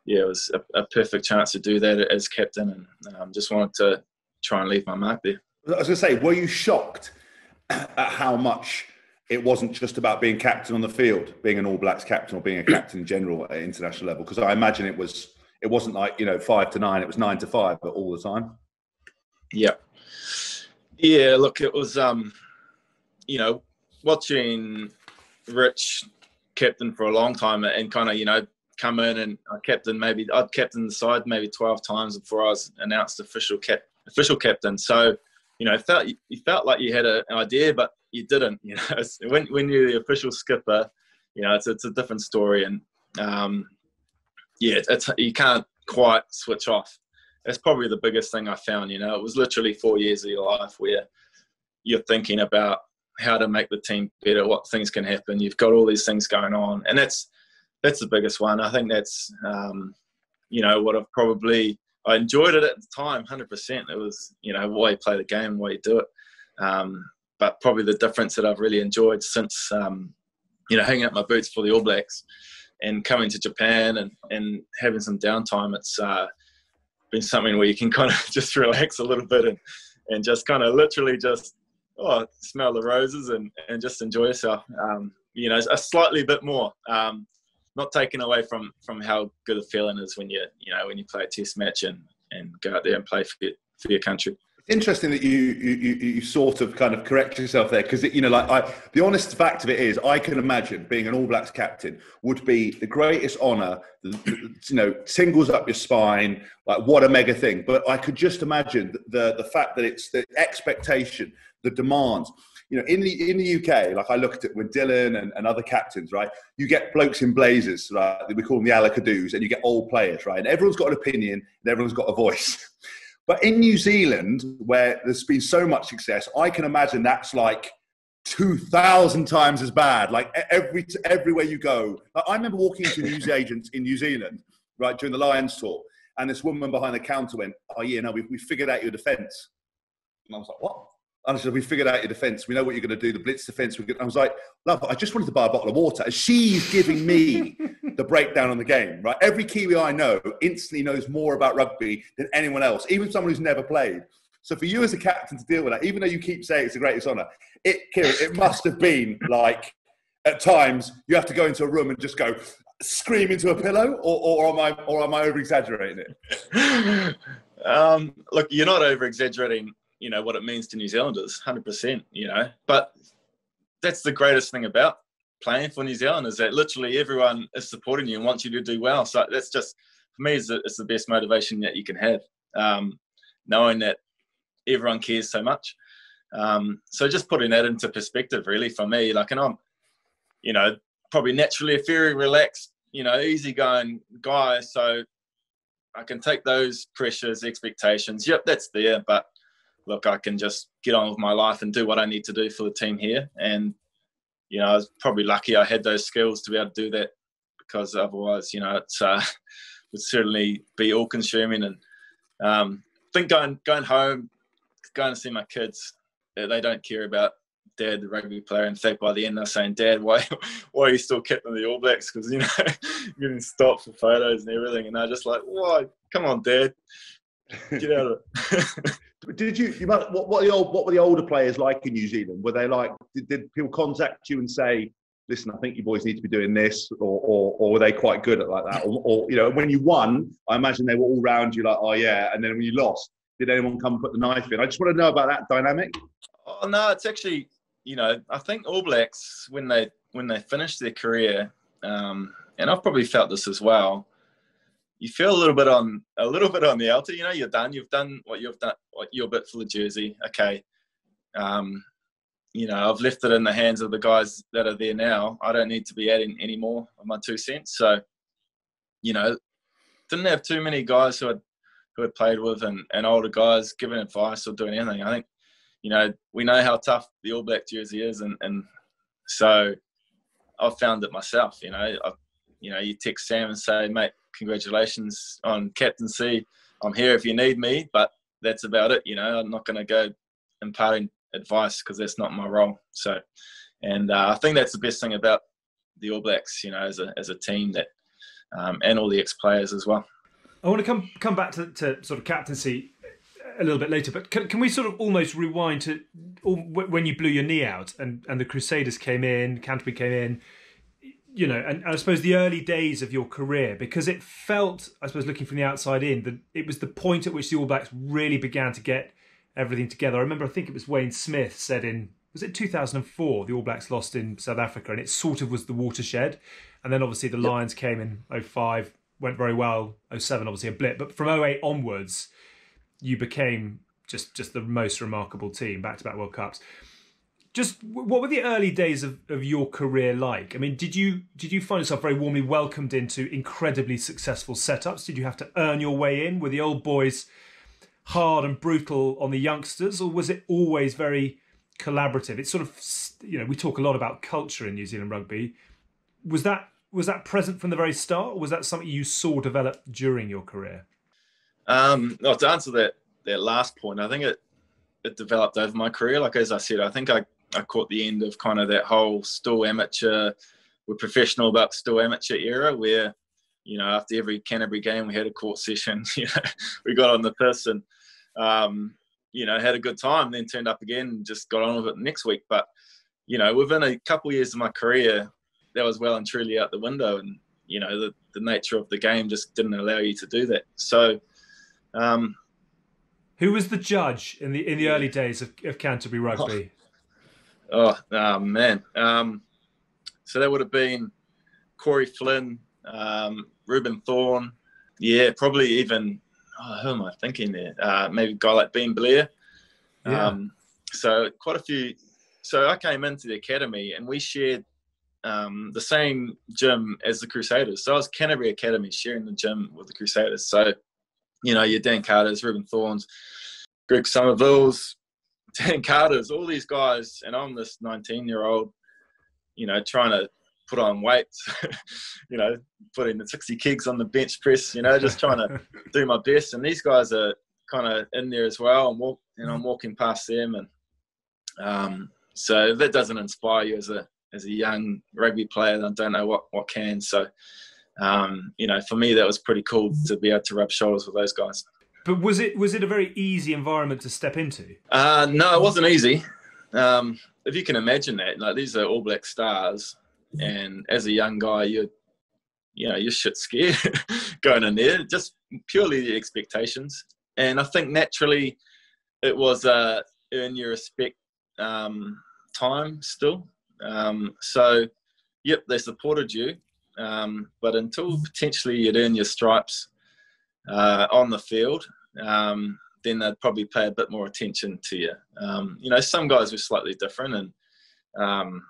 yeah, it was a, a, perfect chance to do that as captain, and um, just wanted to try and leave my mark there. I was going to say, were you shocked at how much it wasn't just about being captain on the field, being an All Blacks captain or being a captain in general at international level? Because I imagine it was it wasn't like you know five to nine; it was nine to five, but all the time. Yeah, yeah. Look, it was um, you know watching Rich captain for a long time and kind of you know come in and I captain maybe I'd captain the side maybe twelve times before I was announced official cap official captain. So you know, felt you felt like you had a, an idea, but you didn't. You know, when when you're the official skipper, you know, it's it's a different story, and um, yeah, it's you can't quite switch off. That's probably the biggest thing I found. You know, it was literally four years of your life where you're thinking about how to make the team better, what things can happen. You've got all these things going on, and that's that's the biggest one. I think that's um, you know what I've probably I enjoyed it at the time, hundred percent. It was you know why you play the game, why you do it. Um, but probably the difference that I've really enjoyed since um, you know hanging up my boots for the All Blacks and coming to Japan and and having some downtime. It's uh, been something where you can kind of just relax a little bit and and just kind of literally just oh smell the roses and and just enjoy yourself. Um, you know, a slightly bit more. Um, not taken away from from how good a feeling is when you you know when you play a test match and and go out there and play for your, for your country. Interesting that you, you you sort of kind of correct yourself there because you know like I the honest fact of it is I can imagine being an All Blacks captain would be the greatest honour you know tingles up your spine like what a mega thing but I could just imagine the the fact that it's the expectation the demands you know, in the in the UK, like I looked at it with Dylan and, and other captains, right? You get blokes in blazers, right? We call them the Alickadoos, and you get old players, right? And everyone's got an opinion and everyone's got a voice. But in New Zealand, where there's been so much success, I can imagine that's like two thousand times as bad. Like every everywhere you go. Like I remember walking into a news agent in New Zealand, right during the Lions tour, and this woman behind the counter went, "Oh yeah, no, we we figured out your defence." And I was like, "What?" And I said, we figured out your defence. We know what you're going to do, the blitz defence. I was like, love, I just wanted to buy a bottle of water. And she's giving me the breakdown on the game, right? Every Kiwi I know instantly knows more about rugby than anyone else, even someone who's never played. So for you as a captain to deal with that, even though you keep saying it's the greatest honour, it, Kieran, it must have been like at times you have to go into a room and just go scream into a pillow, or, or am I or am I over exaggerating it? Um, look, you're not over exaggerating you know what it means to New Zealanders, hundred percent. You know, but that's the greatest thing about playing for New Zealand is that literally everyone is supporting you and wants you to do well. So that's just for me, it's the, best motivation that you can have, um, knowing that everyone cares so much. Um, so just putting that into perspective, really, for me, like, and I'm, you know, probably naturally a very relaxed, you know, easygoing guy. So I can take those pressures, expectations. Yep, that's there, but look, I can just get on with my life and do what I need to do for the team here. And, you know, I was probably lucky I had those skills to be able to do that because otherwise, you know, it's uh, would certainly be all consuming. And um, I think going, going home, going to see my kids, they don't care about dad, the rugby player. In fact, by the end, they're saying, Dad, why, why are you still keeping the All Blacks? Because, you know, getting stopped for photos and everything. And they're just like, why? Come on, Dad. Get out of it. Did you? you what, what, the old, what were the older players like in New Zealand? Were they like? Did, did people contact you and say, "Listen, I think you boys need to be doing this," or, or, or were they quite good at like that? Or, or, you know, when you won, I imagine they were all round you, like, "Oh yeah," and then when you lost, did anyone come put the knife in? I just want to know about that dynamic. Oh no, it's actually, you know, I think All Blacks when they when they finished their career, um, and I've probably felt this as well you feel a little bit on a little bit on the altar. You know, you're done. You've done what you've done. What your bit for the jersey. Okay. Um, you know, I've left it in the hands of the guys that are there now. I don't need to be adding any more of my two cents. So, you know, didn't have too many guys who had who had played with and, and older guys giving advice or doing anything. I think, you know, we know how tough the All Black jersey is, and and so I've found it myself. You know, I, you know, you text Sam and say, mate, congratulations on captaincy. I'm here if you need me, but that's about it. You know, I'm not going to go imparting advice because that's not my role. So, and uh, I think that's the best thing about the All Blacks. You know, as a as a team that um, and all the ex players as well. I want to come come back to, to sort of captaincy a little bit later, but can, can we sort of almost rewind to when you blew your knee out and, and the Crusaders came in, Canterbury came in, you know, and, and, I suppose the early days of your career, because it felt, I suppose, looking from the outside in, that it was the point at which the All Blacks really began to get everything together. I remember, I think it was Wayne Smith said in, was it 2004, the All Blacks lost in South Africa, and it sort of was the watershed. And then obviously the Lions came in 05, went very well. 07, obviously a blip, but from 08 onwards, you became just just the most remarkable team, back to back World Cups just what were the early days of, of your career like? I mean, did you did you find yourself very warmly welcomed into incredibly successful setups? Did you have to earn your way in? Were the old boys hard and brutal on the youngsters, or was it always very collaborative? It's sort of you know we talk a lot about culture in New Zealand rugby. Was that was that present from the very start, or was that something you saw develop during your career? Um, no, to answer that that last point, I think it it developed over my career. Like as I said, I think I I caught the end of kind of that whole still amateur, we're professional but still amateur era where, you know, after every Canterbury game we had a court session. You know, we got on the piss and, um, you know, had a good time. Then turned up again and just got on with it next week. But you know, within a couple of years of my career, that was well and truly out the window. And you know, the, the nature of the game just didn't allow you to do that. So. Um, who was the judge in the in the early days of, of Canterbury rugby? Oh, oh man. Um, so that would have been Corey Flynn, um, Reuben Thorne. Yeah, probably even, oh, who am I thinking there? Uh, maybe a guy like Ben Blair. Yeah. Um, so quite a few. So I came into the academy and we shared um, the same gym as the Crusaders. So I was Canterbury Academy sharing the gym with the Crusaders. So, you know, your Dan Carter's, Reuben Thorne's, Greg Somerville's, Dan Carter's, all these guys, and I'm this 19 year old, you know, trying to put on weights, you know, putting the 60 kgs on the bench press, you know, just trying to do my best. And these guys are kind of in there as well, and walk, and I'm walking past them, and um, so that doesn't inspire you as a as a young rugby player. I don't know what what can. So, um, you know, for me that was pretty cool to be able to rub shoulders with those guys. But was it was it a very easy environment to step into? Uh, no, it wasn't easy. Um, if you can imagine that, like these are All Black stars, and as a young guy, you're you know you're shit scared going in there, just purely the expectations. And I think naturally, it was uh, earn your respect um, time still. Um, so, yep, they supported you, um, but until potentially you'd earn your stripes uh, on the field, um, then they'd probably pay a bit more attention to you. Um, you know, some guys were slightly different and, um,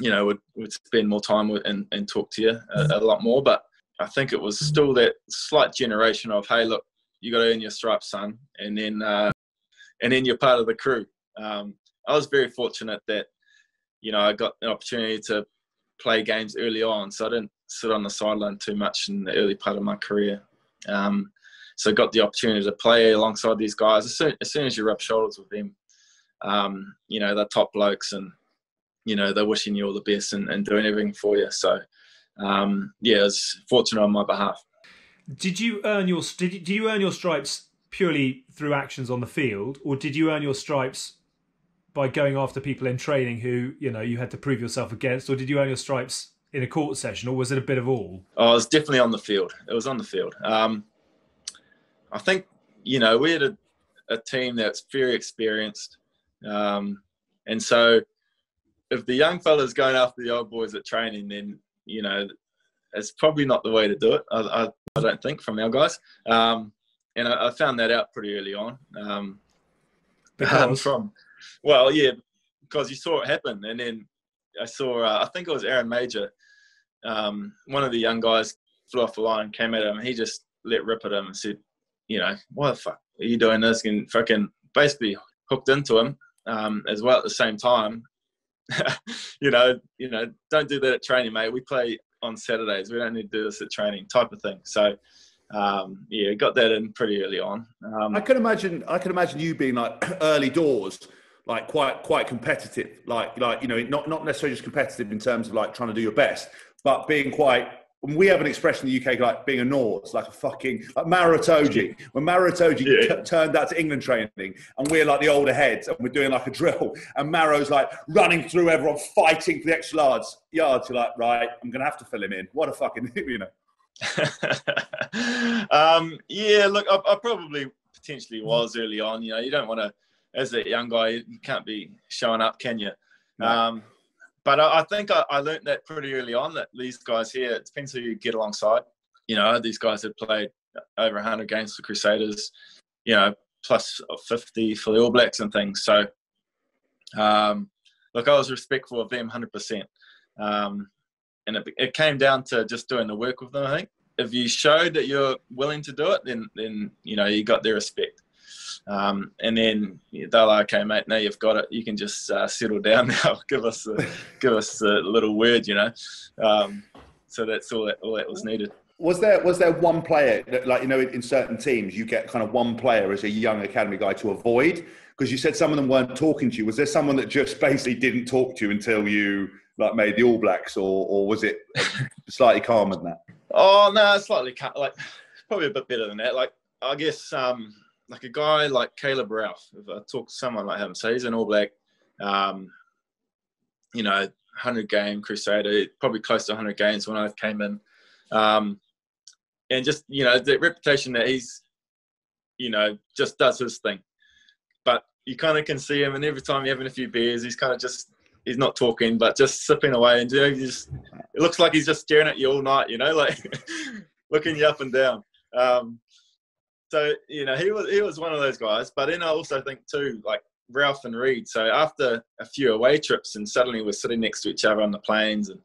you know, would, would spend more time and, and talk to you a, a, lot more. But I think it was still that slight generation of, hey, look, you got to earn your stripes, son, and then uh, and then you're part of the crew. Um, I was very fortunate that, you know, I got an opportunity to play games early on, so I didn't sit on the sideline too much in the early part of my career. Um, so got the opportunity to play alongside these guys. As soon as, soon as you rub shoulders with them, um, you know they're top blokes and you know they're wishing you all the best and, and doing everything for you. So um, yeah, it's fortunate on my behalf. Did you earn your did you, did you earn your stripes purely through actions on the field, or did you earn your stripes by going after people in training who you know you had to prove yourself against, or did you earn your stripes in a court session, or was it a bit of all? Oh, it was definitely on the field. It was on the field. Um, I think you know we had a, a team that's very experienced, um, and so if the young fellas going after the old boys at training, then you know it's probably not the way to do it. I, I, I don't think from our guys, um, and I, I, found that out pretty early on. Um, because from well, yeah, because you saw it happen, and then I saw uh, I think it was Aaron Mauger, um, one of the young guys flew off the line, came at him, and he just let rip at him and said, you know, why the fuck are you doing this? And fucking basically hooked into him um, as well at the same time. you know, you know, don't do that at training, mate. We play on Saturdays. We don't need to do this at training, type of thing. So, um, yeah, got that in pretty early on. Um, I can imagine. I can imagine you being like early doors, like quite quite competitive. Like like you know, not not necessarily just competitive in terms of like trying to do your best, but being quite we have an expression in the UK like being a Norse, like a fucking like Maro Itoje. When Maro Itoje Yeah. t- turned out to England training, and we're like the older heads, and we're doing like a drill, and Maro's like running through everyone, fighting for the extra yards. Yards, you're like, right, I'm gonna have to fill him in. What a fucking, you know. um, yeah, look, I, I probably potentially was early on. You know, you don't want to, as a young guy, you can't be showing up, can you? No. Um, but I, I think I, I learned that pretty early on that these guys here, it depends who you get alongside. You know, these guys had played over 100 games for Crusaders, you know, plus 50 for the All Blacks and things. So, um, look, I was respectful of them 100%. Um, and it, it came down to just doing the work with them, I think. If you showed that you're willing to do it, then, then you know, you got their respect. Um, and then they're like, okay, mate, now you've got it. You can just uh, settle down now. give us a, give us a little word, you know. Um, so that's all that, all that was needed. Was there was there one player that, like you know in, in certain teams you get kind of one player as a young academy guy to avoid because you said some of them weren't talking to you. Was there someone that just basically didn't talk to you until you like made the All Blacks, or or was it slightly calmer than that? Oh no, slightly. Like probably a bit better than that. Like I guess um, like a guy like Caleb Ralph. If I talk to someone like him, so he's an All Black. Um, you know, hundred game Crusader, probably close to hundred games when I came in. Um, and just you know the reputation that he's, you know, just does his thing. But you kind of can see him, and every time you're having a few beers, he's kind of just he's not talking, but just sipping away, and you know, just it looks like he's just staring at you all night, you know, like looking you up and down. Um, so you know, he was he was one of those guys. But then I also think too, like Ralph and Reed. So after a few away trips, and suddenly we're sitting next to each other on the planes, and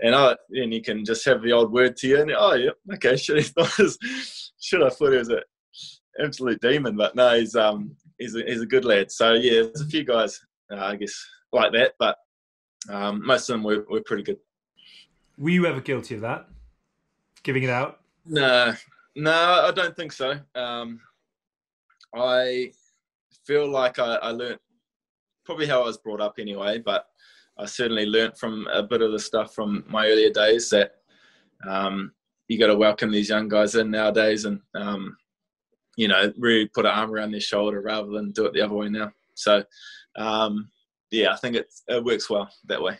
and I and you can just have the old word to you, and oh yeah, okay, should he thought his, should I thought he was an absolute demon, but no, he's um he's a, he's a good lad. So yeah, there's a few guys uh, I guess like that, but um, most of them were, were pretty good. Were you ever guilty of that? Giving it out? No, no, I don't think so. Um, I feel like I, I learnt probably how I was brought up anyway, but I certainly learnt from a bit of the stuff from my earlier days that um, you got to welcome these young guys in nowadays and um, you know really put an arm around their shoulder rather than do it the other way now. So um, yeah, I think it it works well that way.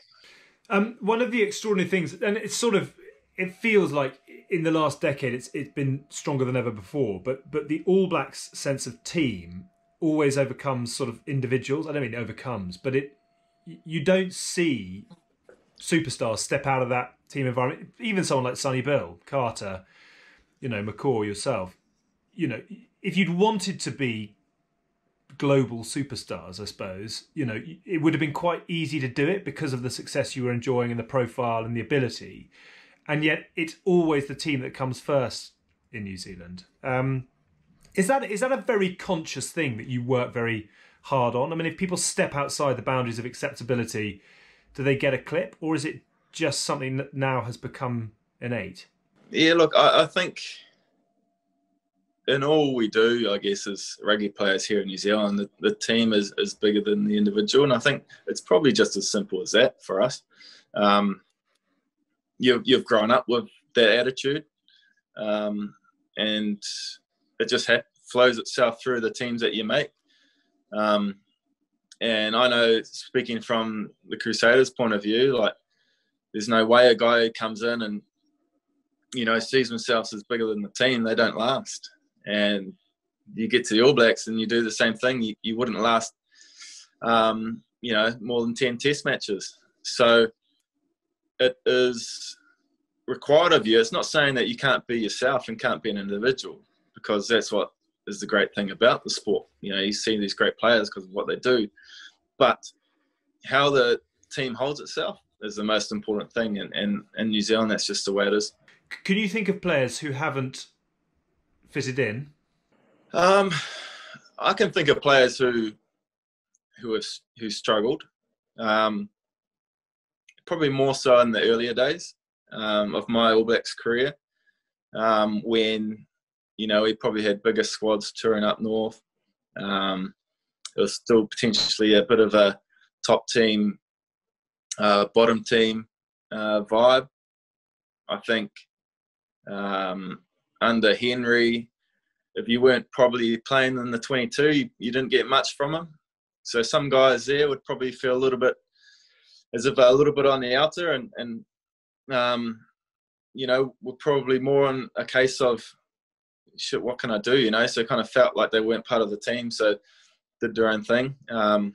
Um, one of the extraordinary things, and it's sort of, it feels like in the last decade it's it's been stronger than ever before. But but the All Blacks sense of team always overcomes sort of individuals. I don't mean overcomes, but it you don't see superstars step out of that team environment. Even someone like Sonny Bill, Carter, you know McCaw, yourself. You know, if you'd wanted to be global superstars, I suppose, you know, it would have been quite easy to do it because of the success you were enjoying and the profile and the ability. And yet it's always the team that comes first in New Zealand. Um, is that is that a very conscious thing that you work very hard on? I mean, if people step outside the boundaries of acceptability, do they get a clip, or is it just something that now has become innate? Yeah, look, I, I think in all we do, I guess, as rugby players here in New Zealand, the, the team is, is bigger than the individual. And I think it's probably just as simple as that for us. Um, you've, you've grown up with that attitude, um, and it just ha- flows itself through the teams that you make. Um, and I know, speaking from the Crusaders' point of view, like there's no way a guy comes in and you know sees themselves as bigger than the team. They don't last and you get to the All Blacks and you do the same thing, you, you wouldn't last, um, you know, more than 10 test matches. So it is required of you. It's not saying that you can't be yourself and can't be an individual because that's what is the great thing about the sport. You know, you see these great players because of what they do, but how the team holds itself is the most important thing. And, and in New Zealand, that's just the way it is. Can you think of players who haven't fitted in? Um, I can think of players who who have who struggled. Um, probably more so in the earlier days um, of my All Blacks career, um, when you know we probably had bigger squads touring up north. Um, it was still potentially a bit of a top team, uh, bottom team uh, vibe. I think Um, under Henry, if you weren't probably playing in the 22, you, you, didn't get much from him. So some guys there would probably feel a little bit as if a little bit on the outer, and and um, you know we're probably more on a case of shit. What can I do? You know, so kind of felt like they weren't part of the team, so did their own thing. Um,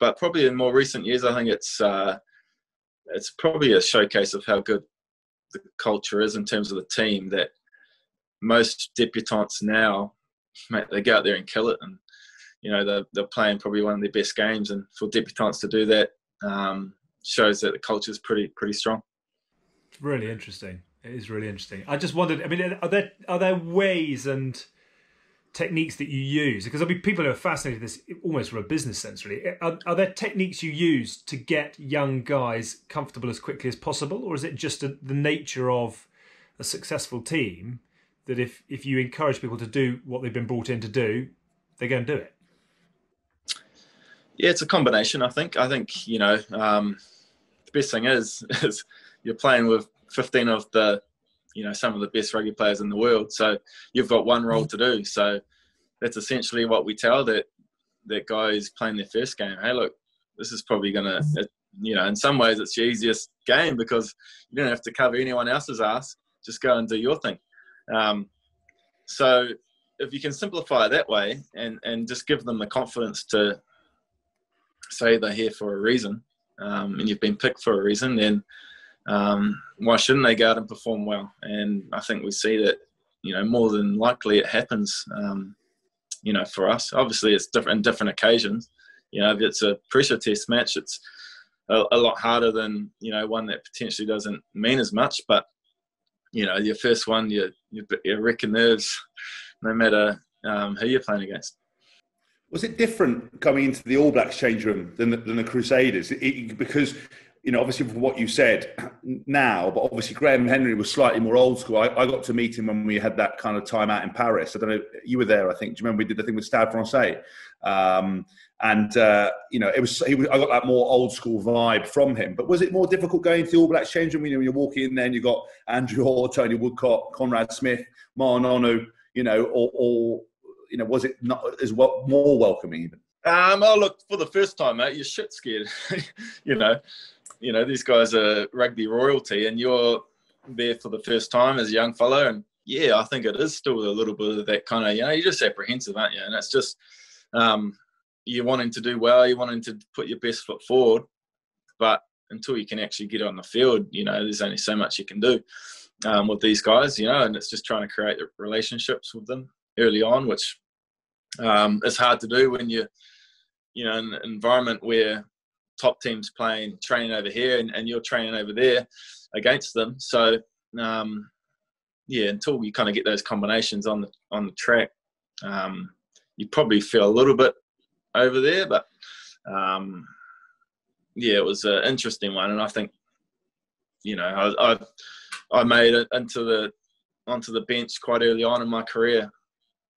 but probably in more recent years, I think it's uh, it's probably a showcase of how good the culture is in terms of the team. That most debutants now, mate, they go out there and kill it, and you know they're, they're playing probably one of their best games. And for debutants to do that um, shows that the culture is pretty pretty strong. Really interesting. It is really interesting. I just wondered. I mean, are there are there ways and techniques that you use? Because I mean, people who are fascinated with this almost from a business sense, really. Are, are, there techniques you use to get young guys comfortable as quickly as possible, or is it just a, the nature of a successful team that if if you encourage people to do what they've been brought in to do, they're going to do it? Yeah, it's a combination. I think. I think you know um, the best thing is is you're playing with 15 of the you know some of the best rugby players in the world. So you've got one role to do. So that's essentially what we tell that that guys playing their first game. Hey, look, this is probably gonna you know in some ways it's your easiest game because you don't have to cover anyone else's ass. Just go and do your thing. Um, so if you can simplify it that way and and just give them the confidence to say they're here for a reason um, and you've been picked for a reason, then um, why shouldn't they go out and perform well? And I think we see that, you know, more than likely it happens, um, you know, for us. Obviously, it's different in different occasions. You know, if it's a pressure test match, it's a, a lot harder than, you know, one that potentially doesn't mean as much. But, you know, your first one, you, you, you wrecking nerves no matter um, who you're playing against. Was it different coming into the All Blacks change room than the, than the Crusaders? It, because you know, obviously from what you said now, but obviously Graham Henry was slightly more old school. I, I, got to meet him when we had that kind of time out in Paris. I don't know, you were there, I think. Do you remember we did the thing with Stade Francais? Um, and uh, you know, it was, was, I got that more old school vibe from him. But was it more difficult going to the All Blacks change room? When you're walking in there and you got Andrew Hore, Tony Woodcock, Conrad Smith, Ma'a Nonu, you know, or, or you know, was it not as well, more welcoming even? Um, oh, look, for the first time, mate, you're shit scared. you know, you know, these guys are rugby royalty, and you're there for the first time as a young fellow. And yeah, I think it is still a little bit of that kind of, you know, you're just apprehensive, aren't you? And it's just um, you're wanting to do well, you're wanting to put your best foot forward, but until you can actually get on the field, you know, there's only so much you can do um, with these guys, you know, and it's just trying to create relationships with them early on, which um, is hard to do when you're, you know, in an environment where top teams playing training over here and, and you're training over there against them. So um, yeah, until you kind of get those combinations on the on the track, um, you probably feel a little bit over there. But um, yeah, it was an interesting one, and I think you know I I, I made it into the onto the bench quite early on in my career.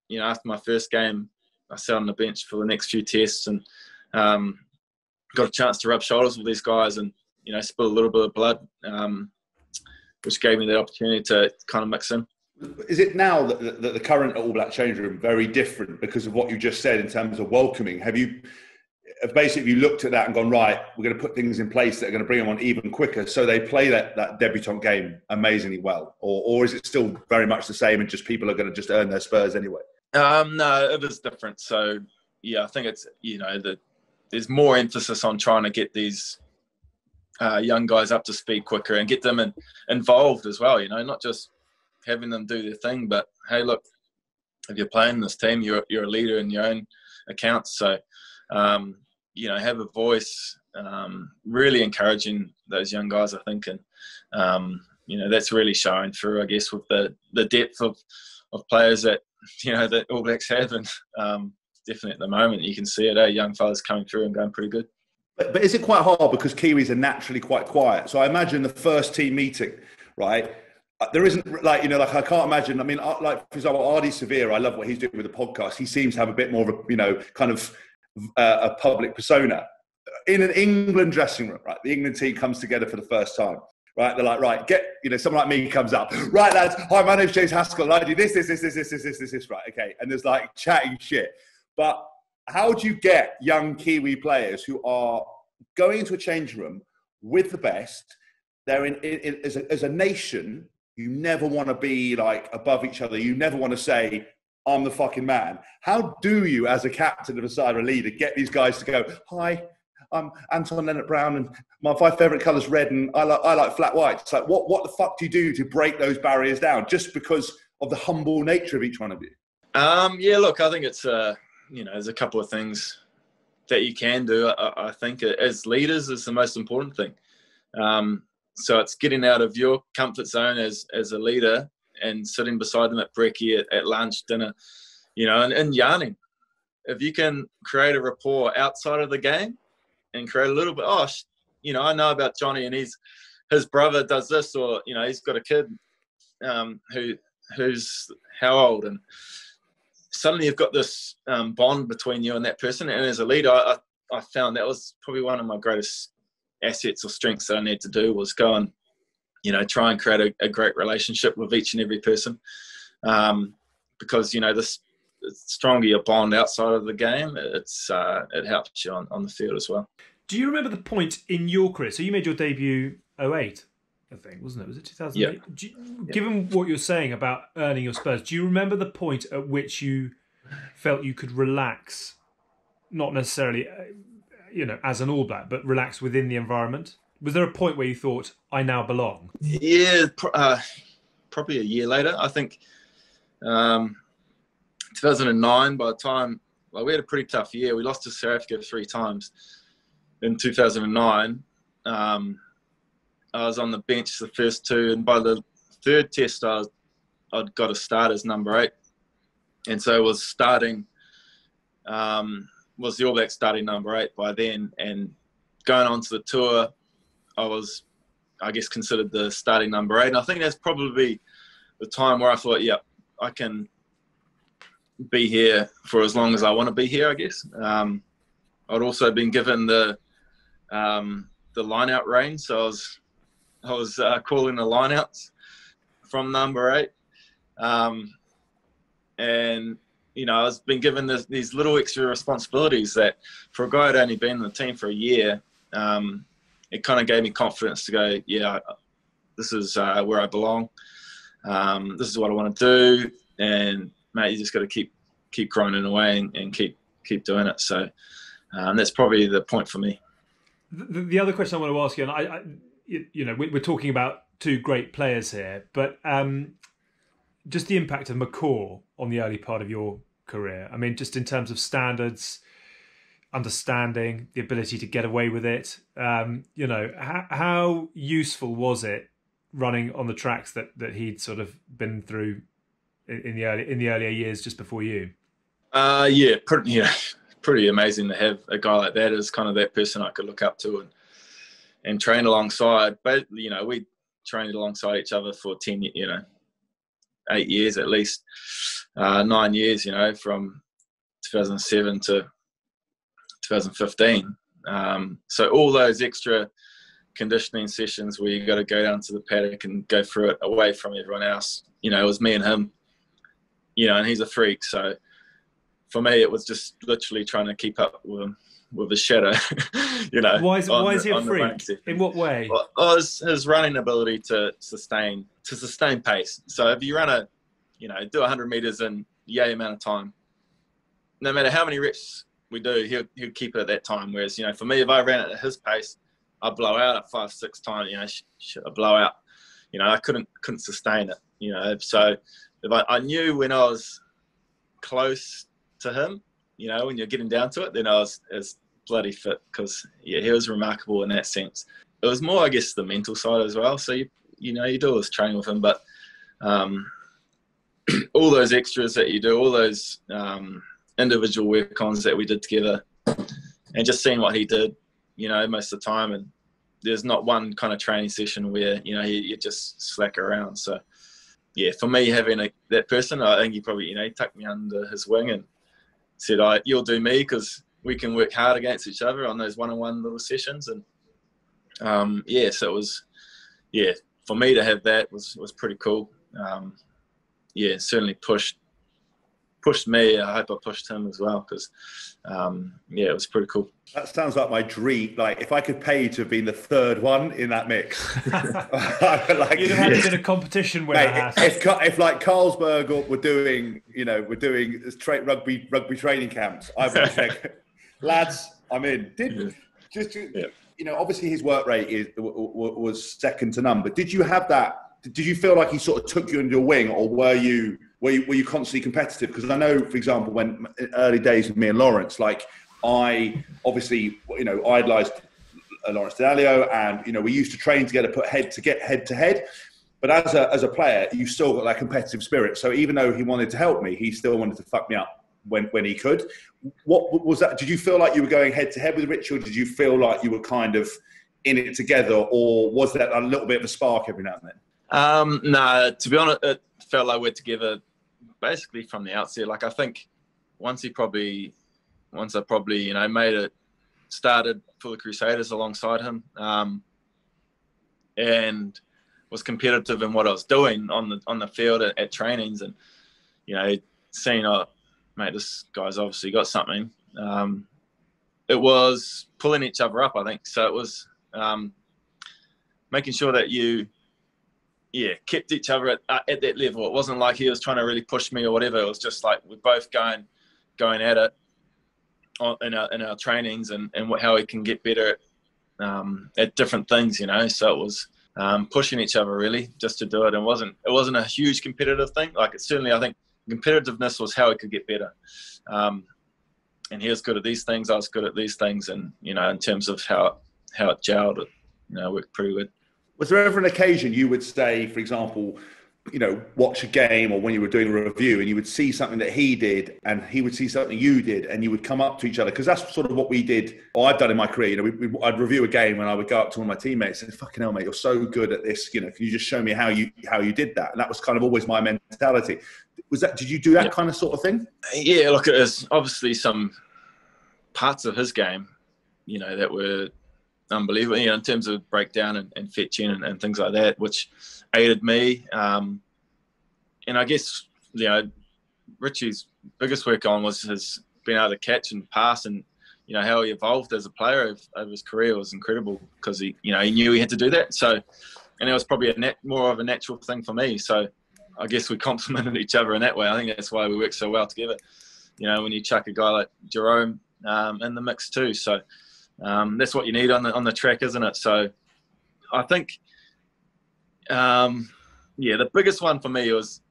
You know, after my first game, I sat on the bench for the next few tests, and um, got a chance to rub shoulders with these guys and you know spill a little bit of blood, um, which gave me the opportunity to kind of mix in. Is it now that, the current All Black change room very different because of what you just said in terms of welcoming? Have you have basically you looked at that and gone right? We're going to put things in place that are going to bring them on even quicker, so they play that that debutant game amazingly well, or or is it still very much the same and just people are going to just earn their spurs anyway? Um, no, it is different. So yeah, I think it's you know the there's more emphasis on trying to get these uh, young guys up to speed quicker and get them in, involved as well. You know, not just having them do their thing, but hey, look, if you're playing this team, you're you're a leader in your own accounts. So, um, you know, have a voice. Um, really encouraging those young guys, I think, and um, you know that's really showing through, I guess, with the the depth of of players that you know that All Blacks have, and um, definitely at the moment you can see it. Eh? Young fellas coming through and going pretty good. But, but is it quite hard because Kiwis are naturally quite quiet? So I imagine the first team meeting, right? Uh, there isn't like you know like I can't imagine. I mean, uh, like for example, Ardie Savea. I love what he's doing with the podcast. He seems to have a bit more of a you know kind of uh, a public persona in an England dressing room. Right, the England team comes together for the first time. Right? They're like, right, get, you know, someone like me comes up, right, lads, hi, my name's James Haskell, and I do this, this, this, this, this, this, this, this, this, right, okay. And there's like chatting shit. But how do you get young Kiwi players who are going into a change room with the best? They're in, in, in as, a, as a nation, you never want to be like above each other. You never want to say, I'm the fucking man. How do you, as a captain of a side or a leader, get these guys to go, hi, I'm Anton Lienert-Brown, and my five favourite colours red, and I like I like flat white. It's like what what the fuck do you do to break those barriers down? Just because of the humble nature of each one of you. Um, yeah, look, I think it's uh, you know, there's a couple of things that you can do. I, I think as leaders is the most important thing. Um, so it's getting out of your comfort zone as as a leader and sitting beside them at brekkie, at, at lunch, dinner, you know, and, and yarning. If you can create a rapport outside of the game, and create a little bit. Oh, you know, I know about Johnny and he's his brother does this, or you know, he's got a kid um, who who's how old, and suddenly you've got this um, bond between you and that person. And as a leader, I, I found that was probably one of my greatest assets or strengths that I need to do was go and you know try and create a, a great relationship with each and every person um, because you know this stronger your bond outside of the game, it's uh, it helps you on, on the field as well. Do you remember the point in your career? So you made your debut 08, I think, wasn't it? Was it 2008? Yeah. You, given what you're saying about earning your spurs, do you remember the point at which you felt you could relax, not necessarily, uh, you know, as an All Black, but relax within the environment? Was there a point where you thought, I now belong? Yeah, uh, probably a year later. I think um, 2009, by the time like we had a pretty tough year, we lost to South Africa three times. In 2009, um, I was on the bench the first two, and by the third test, I was, I'd got a start as number eight, and so I was starting. Um, was the All Black starting number eight by then, and going on to the tour, I was, I guess, considered the starting number eight. And I think that's probably the time where I thought, yeah, I can be here for as long as I want to be here, I guess. Um, I'd also been given the um, the line out range, so I was I was uh, calling the lineouts from number eight, um, and you know I was been given this, these little extra responsibilities that for a guy who'd only been in the team for a year, um, it kind of gave me confidence to go, yeah, this is uh, where I belong. Um, this is what I want to do, and mate, you just got to keep keep grinding away and, and keep keep doing it. So um, that's probably the point for me. The, the, other question I want to ask you, and I, I you know, we're talking about two great players here, but um, just the impact of McCaw on the early part of your career. I mean, just in terms of standards, understanding, the ability to get away with it. Um, you know, how, how useful was it running on the tracks that that he'd sort of been through in the early in the earlier years just before you? Uh, yeah, pretty yeah, pretty amazing to have a guy like that as kind of that person I could look up to and and train alongside. But you know, we trained alongside each other for ten, you know, eight years at least, uh, nine years. You know, from 2007 to 2015. Um, so all those extra conditioning sessions where you got to go down to the paddock and go through it away from everyone else. You know, it was me and him you know, and he's a freak. So for me, it was just literally trying to keep up with him with his shadow. you know, why is, why is he a freak? In what way? Well, oh, his, his running ability to sustain to sustain pace. So if you run a, you know, do 100 meters in yay amount of time, no matter how many reps we do, he'll he'll keep it at that time. Whereas you know, for me, if I ran at his pace, I'd blow out at five six times. You know, sh- sh- a blow out. You know, I couldn't couldn't sustain it. You know, so if I, I knew when I was close to him, you know, when you're getting down to it, then I was as bloody fit because yeah, he was remarkable in that sense. It was more, I guess, the mental side as well. So you you know you do all this training with him, but um, all those extras that you do, all those um, individual work ons that we did together, and just seeing what he did, you know, most of the time, and there's not one kind of training session where you know you, you just slack around. So yeah, for me having a, that person, I think he probably you know tucked me under his wing and said, "I you'll do me because we can work hard against each other on those one-on-one little sessions." And um, yeah, so it was yeah, for me to have that was was pretty cool. Um, yeah, certainly pushed pushed me. I hope I pushed him as well because um, yeah, it was pretty cool. That sounds like my dream. Like if I could pay to have been the third one in that mix, like you'd have had to be a competition winner. Mate, if, if like Carlsberg were doing, you know, we're doing tra- rugby rugby training camps, I would check, lads, I'm in. Did yeah. just yeah. you know, obviously his work rate is was second to none. But did you have that? Did you feel like he sort of took you under your wing, or were you were you, were you constantly competitive? Because I know, for example, when early days with me and Lawrence, like I obviously, you know, idolized Lawrence Dallaglio, and you know, we used to train together, put head to get head to head. But as a as a player, you still got that competitive spirit. So even though he wanted to help me, he still wanted to fuck me up when when he could. What was that? Did you feel like you were going head to head with Richard? Did you feel like you were kind of in it together, or was that a little bit of a spark every now and then? Um, no, to be honest, it felt like we're together basically from the outset. Like I think once he probably, once I probably you know made it, started for the Crusaders alongside him, um, and was competitive in what I was doing on the on the field at, at trainings, and you know seeing oh mate this guy's obviously got something. Um, it was pulling each other up, I think. So it was um, making sure that you yeah, kept each other at, uh, at that level. It wasn't like he was trying to really push me or whatever. It was just like we're both going going at it in our in our trainings and and how we can get better at, um, at different things, you know. So it was um, pushing each other really just to do it. And wasn't it wasn't a huge competitive thing. Like it certainly, I think competitiveness was how we could get better. Um, and he was good at these things. I was good at these things, and you know, in terms of how how it gelled, it you know worked pretty good. Was there ever an occasion you would say, for example, you know, watch a game or when you were doing a review and you would see something that he did and he would see something you did and you would come up to each other? Because that's sort of what we did, or I've done in my career. You know, we, we, I'd review a game and I would go up to one of my teammates and say, fucking hell, mate, you're so good at this. You know, can you just show me how you, how you did that? And that was kind of always my mentality. Was that, did you do that yeah. kind of sort of thing? Yeah, look, there's obviously some parts of his game, you know, that were unbelievable, you know, in terms of breakdown and, and fetching and, and, things like that, which aided me. Um, and I guess, you know, Richie's biggest work on was his being able to catch and pass and, you know, how he evolved as a player over, over his career was incredible because he, you know, he knew he had to do that. So, and it was probably a more of a natural thing for me. So I guess we complemented each other in that way. I think that's why we work so well together. You know, when you chuck a guy like Jerome um, in the mix too. So, um, that's what you need on the on the track, isn't it? So, I think, um, yeah, the biggest one for me was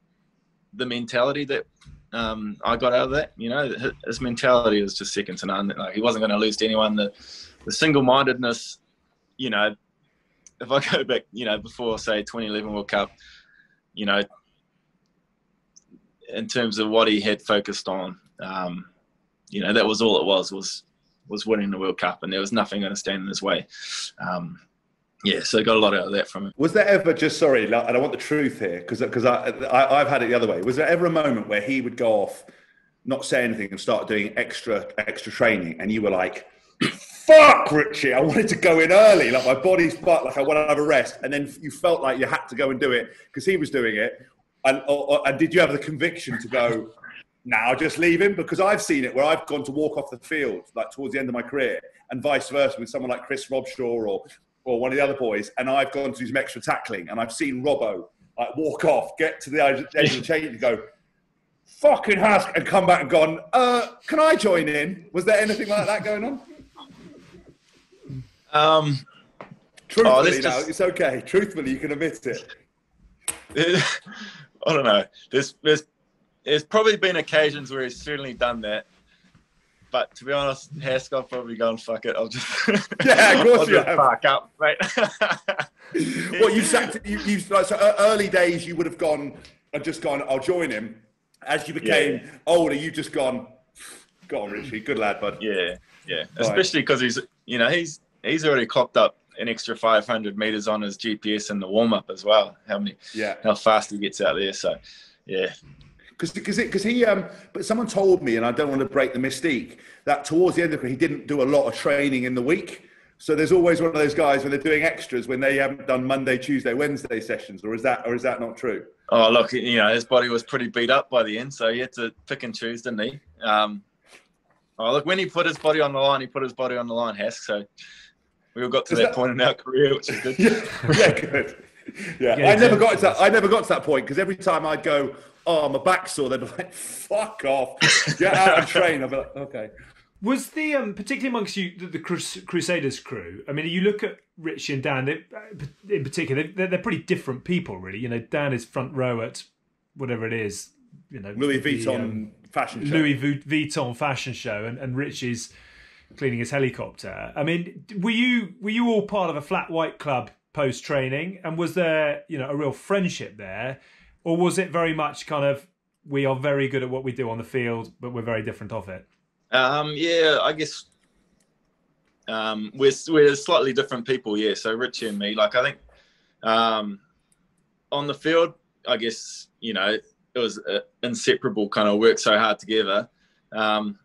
the mentality that um, I got out of that. You know, his mentality was just second to none. Like he wasn't going to lose to anyone. The, the single-mindedness, you know, if I go back, you know, before say 2011 World Cup, you know, in terms of what he had focused on, um, you know, that was all it was was was winning the World Cup, and there was nothing going to stand in his way. Um, yeah, so got a lot out of that from it. Was there ever just sorry, and I want the truth here because because I, I I've had it the other way. Was there ever a moment where he would go off, not say anything, and start doing extra extra training, and you were like, "Fuck, Richie, I wanted to go in early, like my body's fucked, like I want to have a rest," and then you felt like you had to go and do it because he was doing it, and or, or, and did you have the conviction to go? Now just leave him because I've seen it where I've gone to walk off the field like towards the end of my career and vice versa with someone like Chris Robshaw or or one of the other boys and I've gone to do some extra tackling and I've seen Robbo like walk off, get to the edge of the change and go, fucking husk and come back and gone, uh, can I join in? Was there anything like that going on? Um, Truthfully, oh, just... it's okay. Truthfully, you can admit it. I don't know. There's there's there's probably been occasions where he's certainly done that. But to be honest, Haskell probably gone fuck it. I'll just yeah, of course you have. Fuck up, mate. well, you sacked you, you like so uh, early days. You would have gone and just gone. I'll join him. As you became yeah. older, you just gone. Go on, Richie. Good lad, bud. Yeah, yeah. Right. Especially because he's you know he's he's already clocked up an extra 500 meters on his GPS in the warm up as well. How many? Yeah. How fast he gets out there. So, yeah, because because because he um but someone told me and I don't want to break the mystique that towards the end of it he didn't do a lot of training in the week So there's always one of those guys when they're doing extras when they haven't done Monday, Tuesday, Wednesday sessions, or is that or is that not true? Oh, look, you know his body was pretty beat up by the end, so he had to pick and choose, didn't he? Um, oh, look, when he put his body on the line, he put his body on the line, Hask. So we all got to that, that, point in our career, which is good. yeah, yeah, good. Yeah, yeah I never got to that. I never got to that point because every time I'd go, "Oh, my back sore," they'd be like, "Fuck off, get out and train." I'd be like, "Okay." Was the um, particularly amongst you the, the Crusaders crew? I mean, you look at Richie and Dan. They, in particular, they're, they're pretty different people, really. You know, Dan is front row at whatever it is. You know, Louis Vuitton the, um, fashion show. Louis Vuitton fashion show, and, and Richie's cleaning his helicopter. I mean, were you were you all part of a flat white club post training, and was there you know a real friendship there, or was it very much kind of we are very good at what we do on the field, but we're very different off it? Um, yeah, I guess um, we're we're slightly different people. Yeah, so Richie and me, like I think um, on the field, I guess you know it was inseparable. Kind of work so hard together. Um,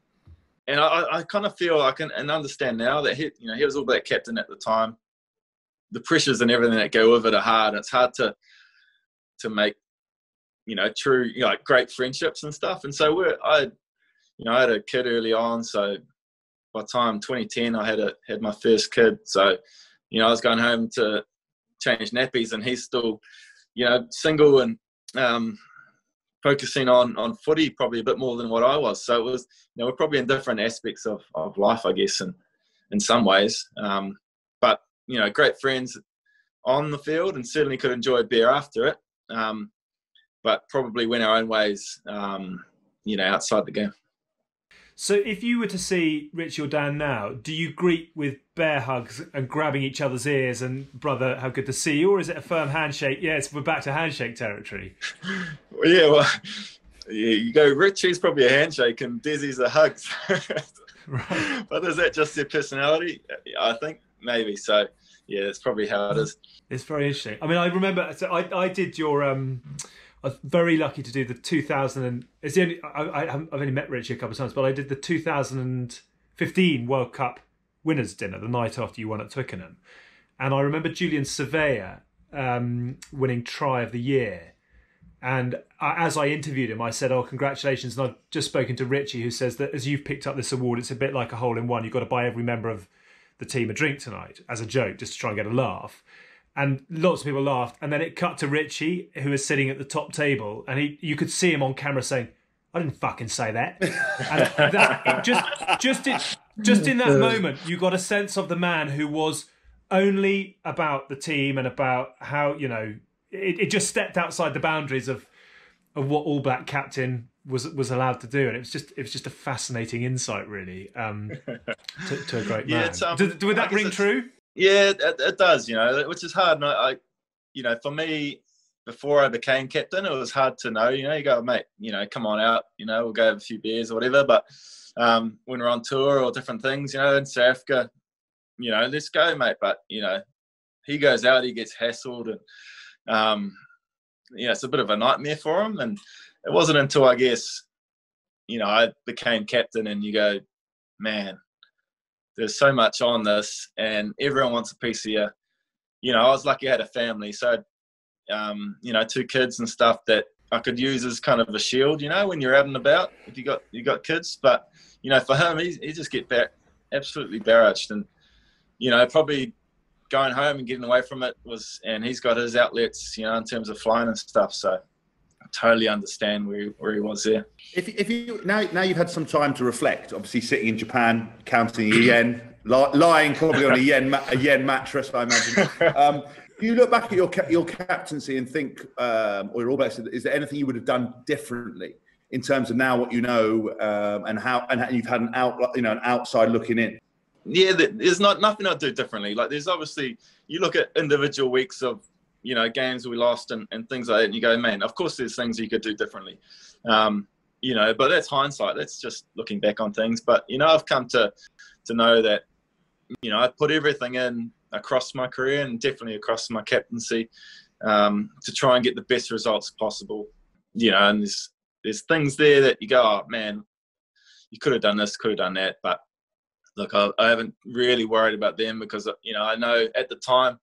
and I, I kind of feel I can and understand now that he, you know, he was all that captain at the time. The pressures and everything that go with it are hard. It's hard to to make, you know, true, you know, like great friendships and stuff. And so we're, I you know, I had a kid early on, so by time 2010, I had a had my first kid. So, you know, I was going home to change nappies, and he's still, you know, single and um, focusing on on footy probably a bit more than what I was. So it was, you know, we're probably in different aspects of of life, I guess, and in some ways. Um, but you know, great friends on the field, and certainly could enjoy a beer after it. Um, but probably went our own ways, um, you know, outside the game. So, if you were to see Rich or Dan now, do you greet with bear hugs and grabbing each other's ears and brother, how good to see you, or is it a firm handshake? Yes, we're back to handshake territory. well, yeah, well, you go. Richie's probably a handshake and DC's a hug. right. But is that just their personality? I think maybe so. Yeah, it's probably how it is. It's very interesting. I mean, I remember. So I, I did your um I was very lucky to do the 2000. And, it's the only I, I, have only met Richie a couple of times, but I did the 2015 World Cup winners' dinner the night after you won at Twickenham, and I remember Julian Savea um, winning try of the year. And as I interviewed him, I said, "Oh, congratulations!" And I've just spoken to Richie, who says that as you've picked up this award, it's a bit like a hole in one. You've got to buy every member of the team a drink tonight as a joke, just to try and get a laugh and lots of people laughed. And then it cut to Richie, who was sitting at the top table, and he you could see him on camera saying, "I didn't fucking say that." and that just just in, just in that moment, you got a sense of the man who was only about the team and about how you know it, it just stepped outside the boundaries of of what All Black captain was was allowed to do, and it was just it was just a fascinating insight, really, um, to, to, a great man. Yeah, um, did, did, that ring true? Yeah, it, it, does. You know, which is hard. And I, I, you know, for me, before I became captain, it was hard to know. You know, you go, mate. You know, come on out. You know, we'll go have a few beers or whatever. But um, when we're on tour or different things, you know, in South Africa, you know, let's go, mate. But you know, he goes out, he gets hassled, and um, you know, it's a bit of a nightmare for him. And it wasn't until I guess, you know, I became captain, and you go, man, there's so much on this, and everyone wants a piece of you. You know, I was lucky I had a family, so um, you know, two kids and stuff that I could use as kind of a shield. You know, when you're out and about, if you got you got kids, but you know, for him, he he just get back absolutely barraged, and you know, probably going home and getting away from it was, and he's got his outlets, you know, in terms of flying and stuff. So totally understand where, where he was there. If, if you now now you've had some time to reflect, obviously sitting in Japan, counting the yen, lying probably on a yen a yen mattress, I imagine. Um, you look back at your your captaincy and think, um, or your all black, is there anything you would have done differently in terms of now what you know um, and how and you've had an out you know an outside looking in? Yeah, there's not nothing I'd do differently. Like there's obviously you look at individual weeks of you know games we lost and, and things like that and you go man of course there's things you could do differently. Um, you know but that's hindsight. That's just looking back on things. But you know i've come to to know that you know i put everything in across my career and definitely across my captaincy um, to try and get the best results possible. You know and there's there's things there that you go oh man you could have done this could have done that. But look, I, I haven't really worried about them because you know I know at the time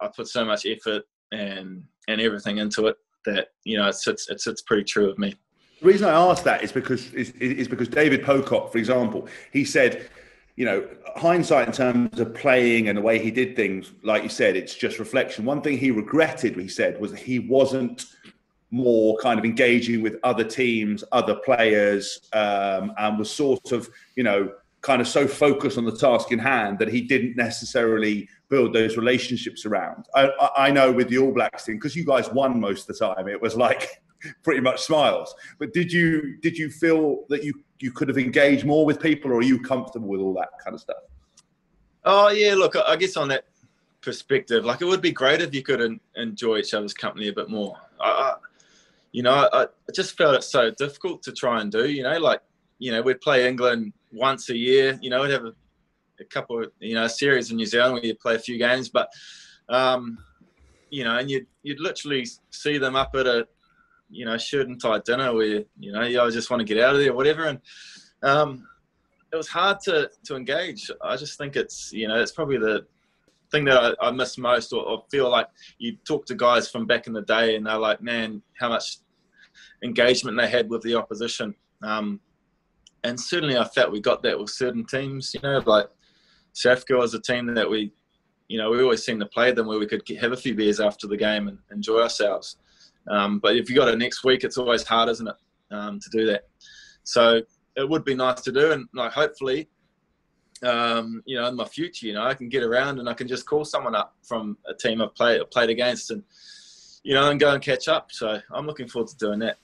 I put so much effort and and everything into it that you know it sits it sits pretty true of me. The reason I ask that is because is, is because David Pocock, for example, he said, you know, hindsight in terms of playing and the way he did things, like you said, it's just reflection. One thing he regretted, he said, was that he wasn't more kind of engaging with other teams, other players, um, and was sort of, you know, kind of so focused on the task in hand that he didn't necessarily build those relationships around. I, I know with the All Blacks thing, because you guys won most of the time, it was like pretty much smiles. But did you did you feel that you you could have engaged more with people, or are you comfortable with all that kind of stuff? Oh yeah, look, I guess on that perspective, like it would be great if you could enjoy each other's company a bit more. I, you know, I, I just felt it so difficult to try and do. You know, like you know, we'd play England once a year. You know, we'd have a, a couple, of, you know, series in New Zealand where you play a few games, but um, you know, and you'd you'd literally see them up at a you know shirt and tie dinner where you know I just want to get out of there, whatever, and um, it was hard to to engage. I just think it's you know it's probably the thing that I, I miss most, or, or, feel like you talk to guys from back in the day, and they're like, man, how much engagement they had with the opposition. Um, and certainly I felt we got that with certain teams. You know, like Africa was a team that we, you know, we always seemed to play them where we could have a few beers after the game and enjoy ourselves. Um, but if you got it next week, it's always hard, isn't it, um, to do that? So it would be nice to do, and like hopefully, um, you know, in my future, you know, I can get around and I can just call someone up from a team I've played played against, and you know, and go and catch up. So I'm looking forward to doing that.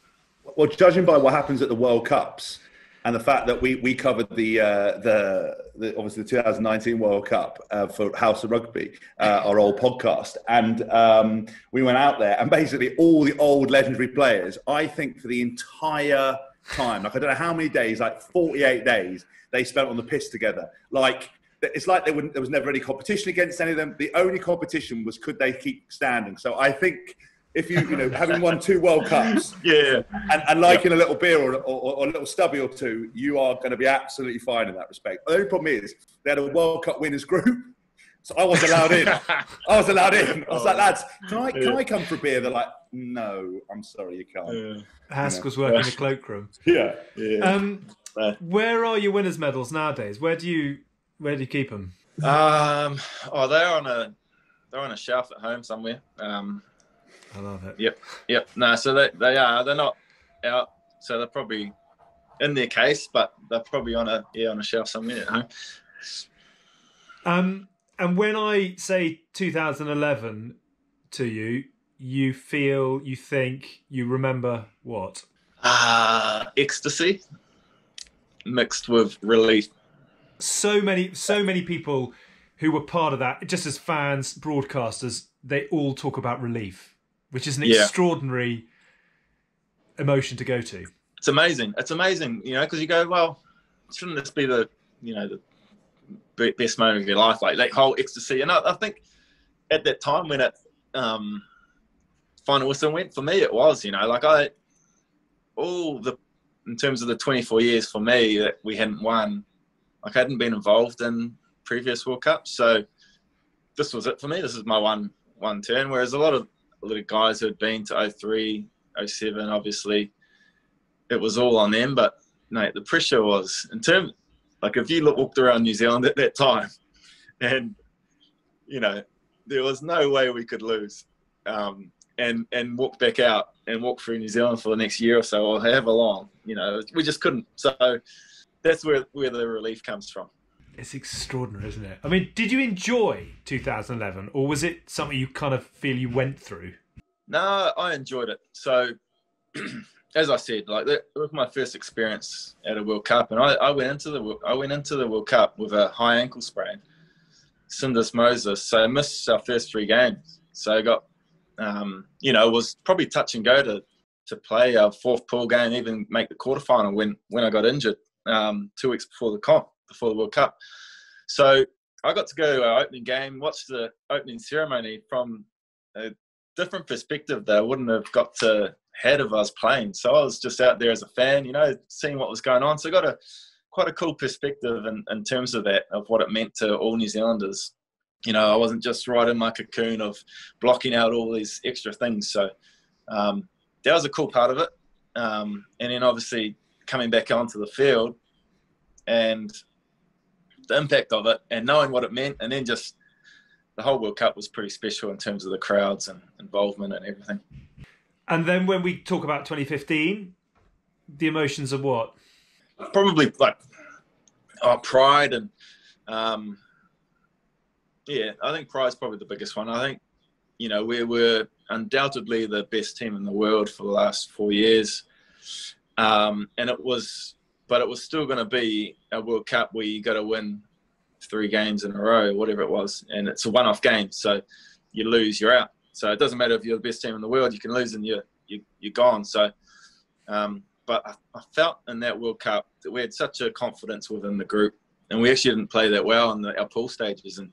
Well, judging by what happens at the World Cups and the fact that we we covered the uh, the, the, obviously the 2019 World Cup uh, for House of Rugby, uh, our old podcast, and um, we went out there and basically all the old legendary players. I think for the entire time, like I don't know how many days, like 48 days, they spent on the piss together. Like it's like there, there was never any competition against any of them. The only competition was could they keep standing. So I think if you you know having won two World Cups, yeah, and, and liking yeah. a little beer or, or, or, a little stubby or two, you are going to be absolutely fine in that respect. The only problem is they had a World Cup winners group, so I was allowed in. I was allowed in. I was like, lads, can I can I come for a beer? They're like, no, I'm sorry, you can't. Yeah. Haskell's you know? working the cloakroom. Yeah. yeah. Um, where are your winners' medals nowadays? Where do you where do you keep them? Um, oh, they're on a they're on a shelf at home somewhere. Um, I love it. Yep, yep. No, so they, they are. They're not out. So they're probably in their case, but they're probably on a yeah on a shelf somewhere at home. Um, and when I say 2011 to you, you feel, you think, you remember what? Ah, uh, ecstasy mixed with relief. So many, so many people who were part of that, just as fans, broadcasters, they all talk about relief which is an yeah. extraordinary emotion to go to. It's amazing. It's amazing, you know, because you go, well, shouldn't this be the, you know, the best moment of your life, like that whole ecstasy? And I, I think at that time when it um, final whistle went for me, it was, you know, like I, all the, in terms of the 24 years for me that we hadn't won, like I hadn't been involved in previous World Cups, so this was it for me. This is my one one turn. Whereas a lot of of guys who had been to 03, 07, obviously, it was all on them. But mate, the pressure was in terms like if you look, walked around New Zealand at that time, and you know there was no way we could lose, um, and and walk back out and walk through New Zealand for the next year or so or however long, you know, we just couldn't. So that's where where the relief comes from. It's extraordinary, isn't it? I mean, did you enjoy 2011, or was it something you kind of feel you went through? No, I enjoyed it. So, as I said, like that was my first experience at a World Cup, and I, I went into the I went into the World Cup with a high ankle sprain, syndesmosis. So I missed our first three games. So I got, um, you know, was probably touch and go to to play our fourth pool game, even make the quarterfinal when when I got injured um, two weeks before the comp before the World Cup. So I got to go to our opening game, watch the opening ceremony from a different perspective that I wouldn't have got to had of us playing. So I was just out there as a fan, you know, seeing what was going on. So I got a quite a cool perspective in, in terms of that, of what it meant to all New Zealanders. You know, I wasn't just right in my cocoon of blocking out all these extra things. So um, that was a cool part of it. Um, and then obviously coming back onto the field and the impact of it and knowing what it meant and then just the whole World Cup was pretty special in terms of the crowds and involvement and everything. And then when we talk about 2015, the emotions of what? Probably like oh, pride and um, yeah, I think pride's probably the biggest one. I think you know we were undoubtedly the best team in the world for the last four years, um, and it was, but it was still going to be a World Cup where you got to win three games in a row, whatever it was, and it's a one-off game, so you lose, you're out. So it doesn't matter if you're the best team in the world, you can lose and you're you, you're gone. So, um, but I, I, felt in that World Cup that we had such a confidence within the group, and we actually didn't play that well in the, our pool stages, and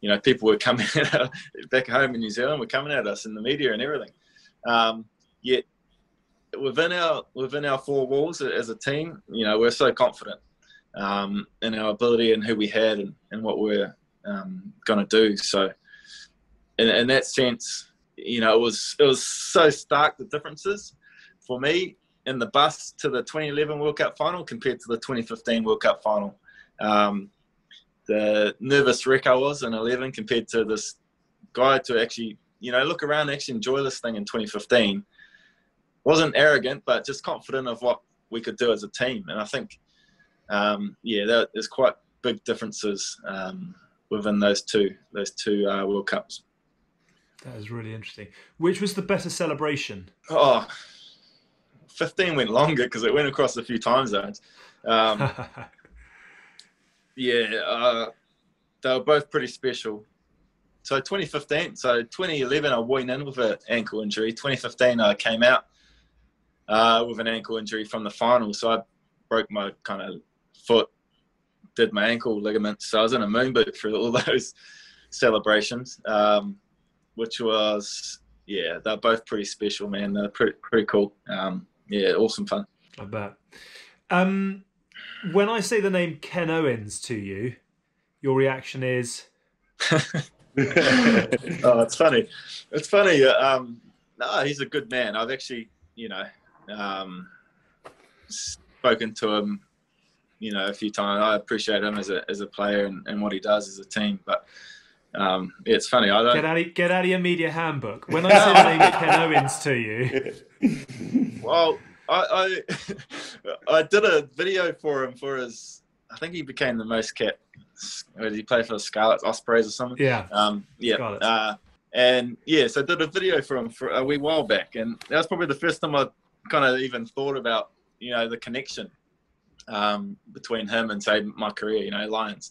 you know people were coming back home in New Zealand, were coming at us in the media and everything. Um, yet within our within our four walls as a team, you know, we're so confident um, in our ability and who we had and, and what we're um, going to do. So in, in that sense, you know, it was it was so stark the differences for me in the bus to the 2011 World Cup final compared to the 2015 World Cup final. Um, the nervous wreck I was in 11 compared to this guy to actually, you know, look around and actually enjoy this thing in 2015. Wasn't arrogant, but just confident of what we could do as a team. And I think, um, yeah, there's quite big differences um, within those two those two uh, World Cups. That is really interesting. Which was the better celebration? Oh, 15 went longer because it went across a few time zones. Um, yeah, uh, they were both pretty special. So 2015, so 2011, I went in with an ankle injury. 2015, I came out uh, with an ankle injury from the final. So I broke my kind of foot, did my ankle ligaments. So I was in a moon boot for all those celebrations. Um, which was yeah, they're both pretty special, man. They're pretty pretty cool. Um, yeah, awesome fun. I bet. Um, when I say the name Ken Owens to you, your reaction is. oh, it's funny. It's funny. Um, no, he's a good man. I've actually, you know, um, spoken to him, you know, a few times. I appreciate him as a as a player and, and what he does as a team. But um, it's funny. I don't get out, of, get out of your media handbook. When I say the Ken Owens to you, well, I, I, I did a video for him for his. I think he became the most kept. Did he play for the Scarlet Ospreys or something? Yeah. Um, yeah. Uh, and yeah, so I did a video for him for a wee while back, and that was probably the first time I kind of even thought about you know the connection um, between him and say my career, you know, Lions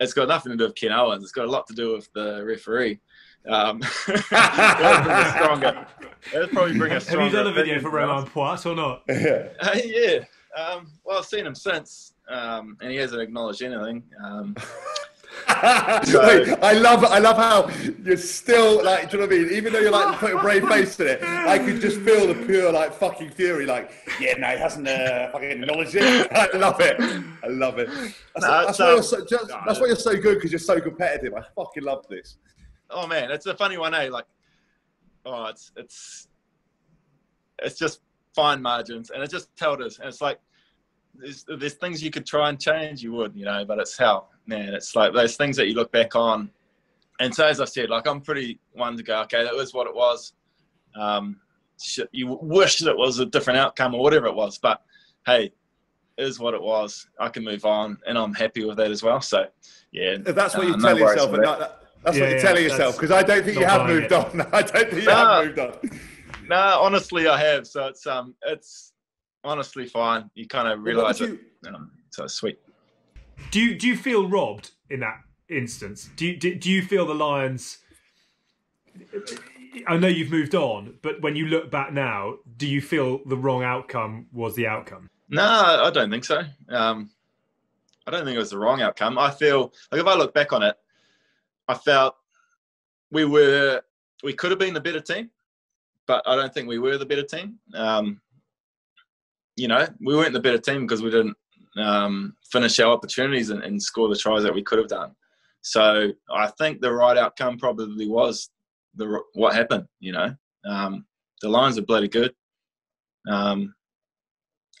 it's got nothing to do with Ken Owens. It's got a lot to do with the referee. Um, stronger. It'll probably bring us. Have you done a video for Romain Poite or not? Yeah. Uh, yeah. Um, well, I've seen him since, um, and he hasn't acknowledged anything. Um, so, I love I love how you're still like, do you know what I mean? Even though you're like putting a brave face in it, I could just feel the pure like fucking fury. Like, yeah, no, he hasn't uh, fucking acknowledged it. I love it. I love it. That's, no, that's, why, you're so, just, no, that's why you're so good because you're so competitive. I fucking love this. Oh man, it's a funny one, eh? Like, oh, it's it's it's just fine margins, and it just told us, and it's like there's, there's things you could try and change, you would, you know, but it's how, man, it's like those things that you look back on. And so, as I said, like I'm pretty one to go, okay, that was what it was. Um, you wish that it was a different outcome or whatever it was, but hey, is what it was. I can move on, and I'm happy with that as well. So, yeah, if that's what you uh, tell no yourself, and that, that's yeah, what you're yeah, telling yourself, because I don't think you have moved it. on. I don't think you have moved on. No, nah, honestly, I have. So it's um, it's honestly fine. You kind of realize you, it. Um, so sweet. Do you do you feel robbed in that instance? Do you do, do you feel the Lions? I know you've moved on, but when you look back now, do you feel the wrong outcome was the outcome? No, I don't think so. Um, I don't think it was the wrong outcome. I feel like if I look back on it, I felt we were we could have been the better team, but I don't think we were the better team. Um, you know, we weren't the better team because we didn't um, finish our opportunities and, and, score the tries that we could have done. So I think the right outcome probably was the what happened. You know, um, the Lions are bloody good, um,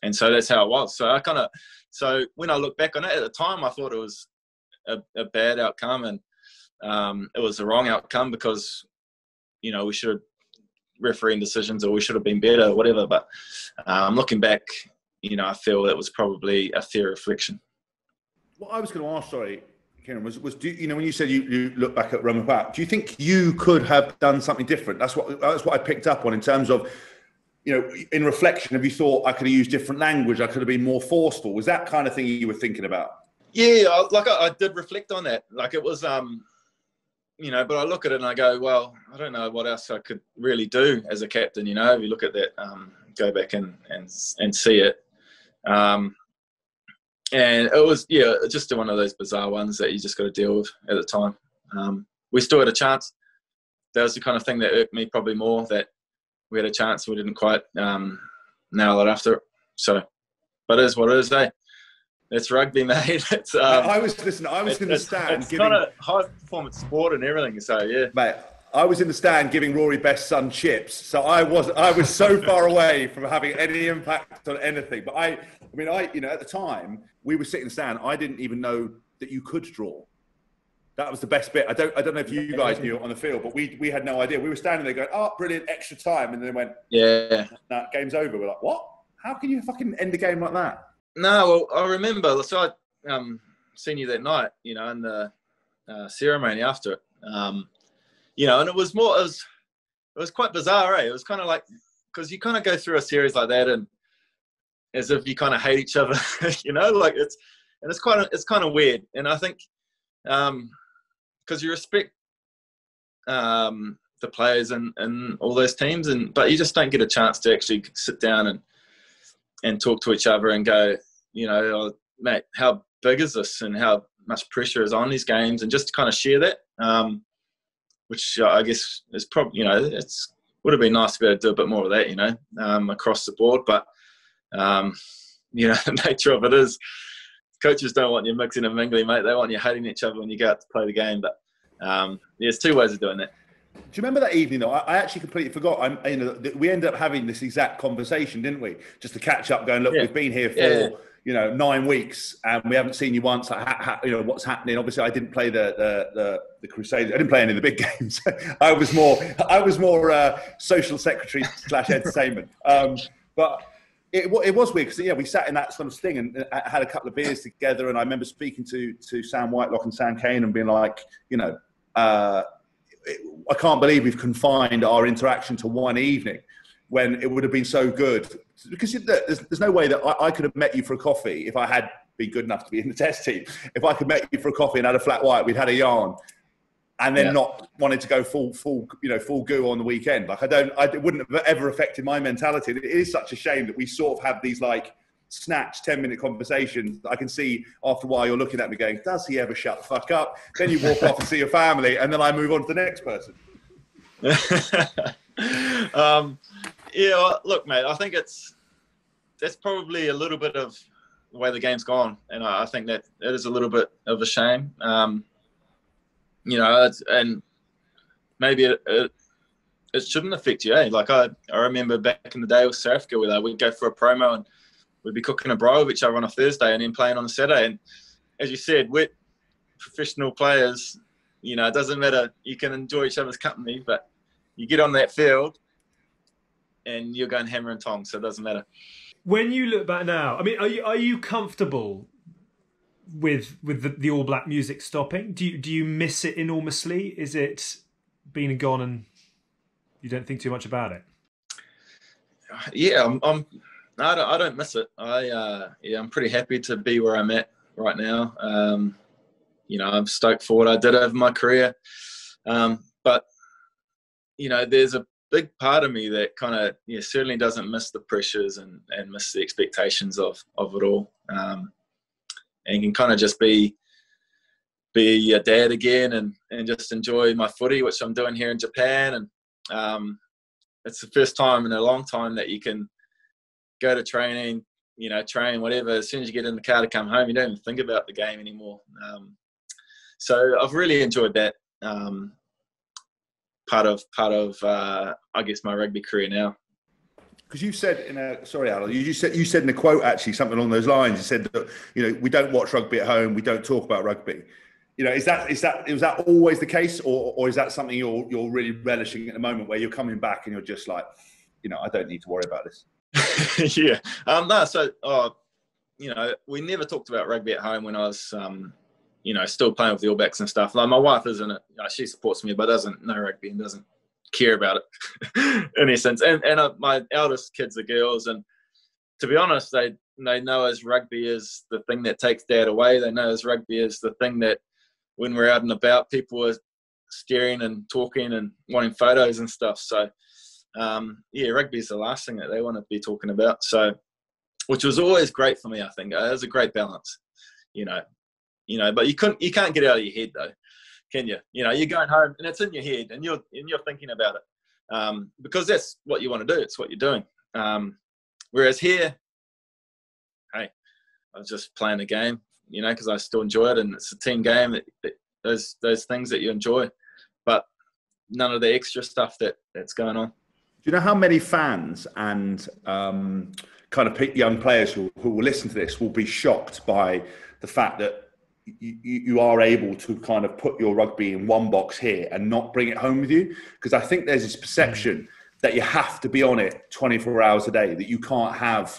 and so that's how it was. So I kind of so when I look back on it at the time, I thought it was a, a bad outcome and um, it was the wrong outcome because you know we should have refereeing decisions or we should have been better or whatever. But um, looking back, you know, I feel that was probably a fair reflection. What I was going to ask, sorry, Kieran, was was do you know when you said you, you look back at Romain Poite, do you think you could have done something different? That's what that's what I picked up on in terms of. You know, in reflection, have you thought I could have used different language? I could have been more forceful. Was that kind of thing you were thinking about? Yeah, like I, I did reflect on that. Like it was, um, you know, but I look at it and I go, well, I don't know what else I could really do as a captain. You know, if you look at that, um, go back and and and see it, um, and it was yeah, just one of those bizarre ones that you just got to deal with at the time. Um, we still had a chance. That was the kind of thing that irked me probably more that we had a chance we didn't quite um, nail it after it. So, but it is what it is, eh? It's rugby, mate. It's, um, I was listen. I was in the stand. It's giving, kind of high performance sport and everything. So yeah, mate. I was in the stand giving Rory Best son chips, so I was I was so far away from having any impact on anything. But I, I mean, I you know at the time we were sitting in the stand. I didn't even know that you could draw. That was the best bit. I don't I don't know if you guys knew it on the field, but we we had no idea. We were standing there going, "Oh, brilliant, extra time," and then went, "Yeah, that game's over." We're like, "What? How can you fucking end the game like that?" No, well, I remember. So I um, seen you that night, you know, in the uh, ceremony after it. Um, you know, and it was more, it was, it was quite bizarre, eh? It was kind of like, because you kind of go through a series like that and as if you kind of hate each other, you know, like it's, and it's quite, it's kind of weird. And I think, um, because you respect um, the players and, and all those teams, and but you just don't get a chance to actually sit down and and talk to each other and go, you know, oh, mate, how big is this and how much pressure is on these games, and just kind of share that. Um, which I guess is probably, you know, it's would have been nice to be able to do a bit more of that, you know, um, across the board. But um, you know, the nature of it is coaches don't want you mixing and mingling, mate. They want you hating each other when you go out to play the game. But um, yeah, there's two ways of doing that. Do you remember that evening though? I, I actually completely forgot. I'm, you know, we ended up having this exact conversation, didn't we? Just to catch up, going, look, yeah. we've been here for yeah. you know nine weeks and we haven't seen you once. Ha, ha, you know what's happening? Obviously, I didn't play the the the, the Crusaders. I didn't play any of the big games. I was more I was more uh, social secretary slash entertainment. Um, but it, it was weird because yeah, we sat in that sort of thing and uh, had a couple of beers together. And I remember speaking to to Sam Whitelock and Sam Cane and being like, you know. Uh, I can't believe we've confined our interaction to one evening when it would have been so good. Because there's, there's no way that I, I, could have met you for a coffee if I had been good enough to be in the test team. If I could met you for a coffee and had a flat white, we'd had a yarn, and then yeah. not wanted to go full, full, you know, full goo on the weekend. Like I don't, I wouldn't have ever affected my mentality. It is such a shame that we sort of have these like snatch 10 minute conversations I can see after a while you're looking at me going, does he ever shut the fuck up? Then you walk off and see your family, and then I move on to the next person. um, yeah, look, mate, I think it's that's probably a little bit of the way the game's gone, and I think that it is a little bit of a shame. Um, you know, and maybe it, it, it, shouldn't affect you. Eh? Like I, I remember back in the day with South Africa, where we'd go for a promo and we'd be cooking a braai with each other on a Thursday and then playing on a Saturday. And as you said, we're professional players. You know, it doesn't matter. You can enjoy each other's company, but you get on that field and you're going hammer and tongs, so it doesn't matter. When you look back now, I mean, are you are you comfortable with with the, the All Black music stopping? Do you do you miss it enormously? Is it been and gone, and you don't think too much about it? Yeah, I'm, I'm no, I don't, I don't miss it. I uh, yeah, I'm pretty happy to be where I'm at right now. Um, you know, I'm stoked for what I did over my career, um, but you know, there's a big part of me that kind of yeah certainly doesn't miss the pressures and and miss the expectations of of it all, um, and can kind of just be be a dad again and and just enjoy my footy, which I'm doing here in Japan, and um, it's the first time in a long time that you can go to training, you know, train, whatever. As soon as you get in the car to come home, you don't even think about the game anymore. Um, so I've really enjoyed that um, part of part of uh, I guess my rugby career now. Because you said in a sorry, Alan, you said you said in a quote actually something along those lines. You said that you know we don't watch rugby at home, we don't talk about rugby. You know, is that is that is that always the case, or or is that something you're you're really relishing at the moment, where you're coming back and you're just like, you know, I don't need to worry about this. yeah, um, no. So, uh, you know, we never talked about rugby at home when I was, um, you know, still playing with the All Blacks and stuff. Like my wife isn't it. You know, she supports me, but doesn't know rugby and doesn't care about it in essence. And and uh, my eldest kids are girls, and to be honest, they they know as rugby is the thing that takes dad away. They know as rugby is the thing that when we're out and about, people are staring and talking and wanting photos and stuff. So um, yeah, rugby is the last thing that they want to be talking about. So which was always great for me. I think it was a great balance, you know, you know. But you couldn't, you can't get out of your head though can you? You know, you're going home and it's in your head and you're and you're thinking about it um, because that's what you want to do. It's what you're doing. Um, whereas here, hey, I was just playing a game, you know, because I still enjoy it and it's a team game. Those those things that you enjoy, but none of the extra stuff that that's going on. You know how many fans and um, kind of young players who, who will listen to this will be shocked by the fact that you, you are able to kind of put your rugby in one box here and not bring it home with you? Because I think there's this perception mm. that you have to be on it 24 hours a day that you can't have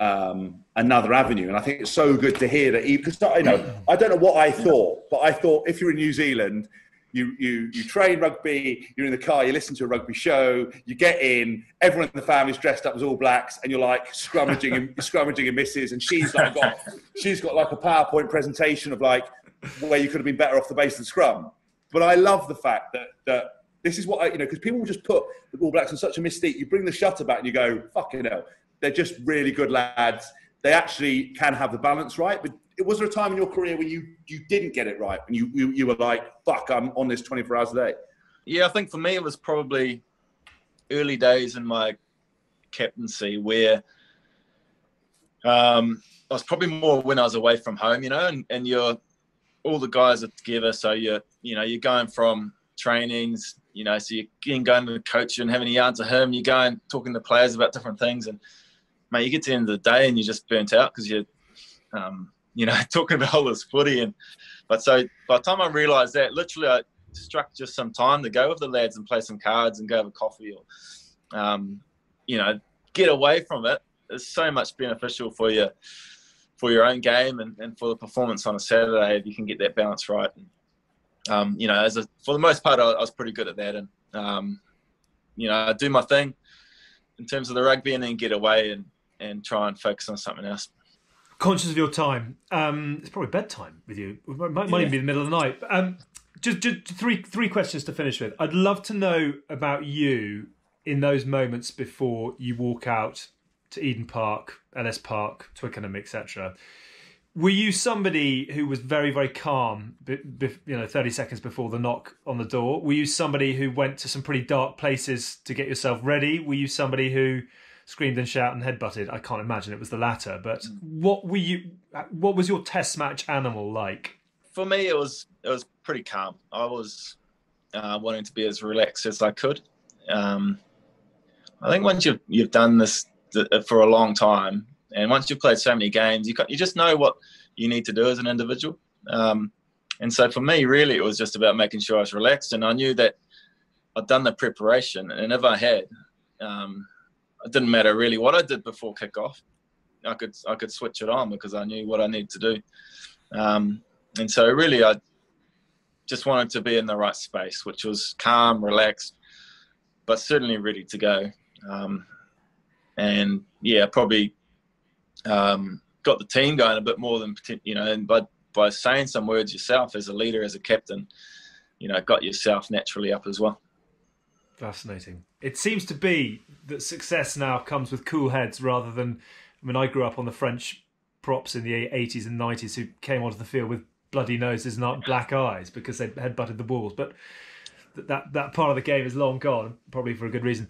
um, another avenue. And I think it's so good to hear that because I know I don't know what I thought but I thought if you're in New Zealand you, you, you train rugby, you're in the car, you listen to a rugby show, you get in, everyone in the family's dressed up as all blacks, and you're like scrummaging and scrummaging and misses, and she's like got she's got like a PowerPoint presentation of like where you could have been better off the base of the scrum. But I love the fact that that this is what I, you know, because people will just put the All Blacks in such a mystique. You bring the shutter back and you go, fucking hell, they're just really good lads. They actually can have the balance right, but was there a time in your career where you you didn't get it right and you you, you were like fuck i'm on this 24 hours a day yeah i think for me it was probably early days in my captaincy where um I was probably more when I was away from home, you know, and, and you're all the guys are together. So you're, you know, you're going from trainings, you know, so you're going to the coach and having a yarn to him, you're going talking to players about different things. And mate, you get to the end of the day and you're just burnt out because you're, um, you know, talking about all this footy. And but so by the time I realised that, literally, I struck just some time to go with the lads and play some cards and go have a coffee or, um, you know, get away from it. It's so much beneficial for you for your own game and, and for the performance on a Saturday if you can get that balance right. And, um, you know, as a, for the most part, I, I was pretty good at that, and um, you know, I do my thing in terms of the rugby, and then get away and and try and focus on something else conscious of your time. Um, it's probably bedtime with you. It might, might yeah. even be the middle of the night. Um, just, just three three questions to finish with. I'd love to know about you in those moments before you walk out to Eden Park, Ellis Park, Twickenham, etc. Were you somebody who was very very calm, you know, thirty seconds before the knock on the door? Were you somebody who went to some pretty dark places to get yourself ready? Were you somebody who screamed and shouted and headbutted. I can't imagine it was the latter. But mm. what were you? What was your test match animal like? For me, it was it was pretty calm. I was uh, wanting to be as relaxed as I could. Um, I think once you've you've done this for a long time, and once you've played so many games, you you just know what you need to do as an individual. Um, and so for me, really, it was just about making sure I was relaxed, and I knew that I'd done the preparation, and if I had, um, it didn't matter really what I did before kickoff. I could I could switch it on because I knew what I needed to do. Um, and so really, I just wanted to be in the right space, which was calm, relaxed, but certainly ready to go. Um, and yeah, probably um, got the team going a bit more than you know, and by by saying some words yourself as a leader, as a captain, you know, got yourself naturally up as well. Fascinating. It seems to be that success now comes with cool heads rather than. I mean, I grew up on the French props in the 80s and 90s who came onto the field with bloody noses and black eyes because they had butted the balls. But that that part of the game is long gone, probably for a good reason.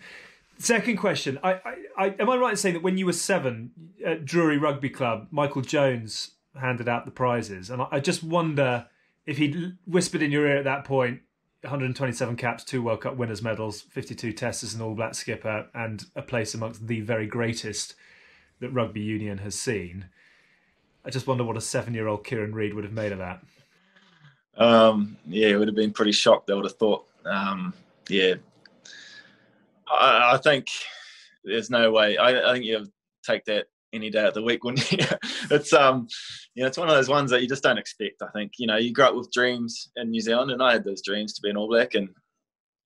Second question: I, I, I, am I right in saying that when you were seven at Drury Rugby Club, Michael Jones handed out the prizes, and I, I just wonder if he'd whispered in your ear at that point, 127 caps, two World Cup winners' medals, 52 tests as an All Black skipper, and a place amongst the very greatest that rugby union has seen. I just wonder what a seven-year-old Kieran Read would have made of that. Um, yeah, it would have been pretty shocked. I would have thought. Um, yeah, I, I, think there's no way. I, I think you take that any day of the week, wouldn't you? it's um, you know, it's one of those ones that you just don't expect. I think you know, you grow up with dreams in New Zealand, and I had those dreams to be an All Black, and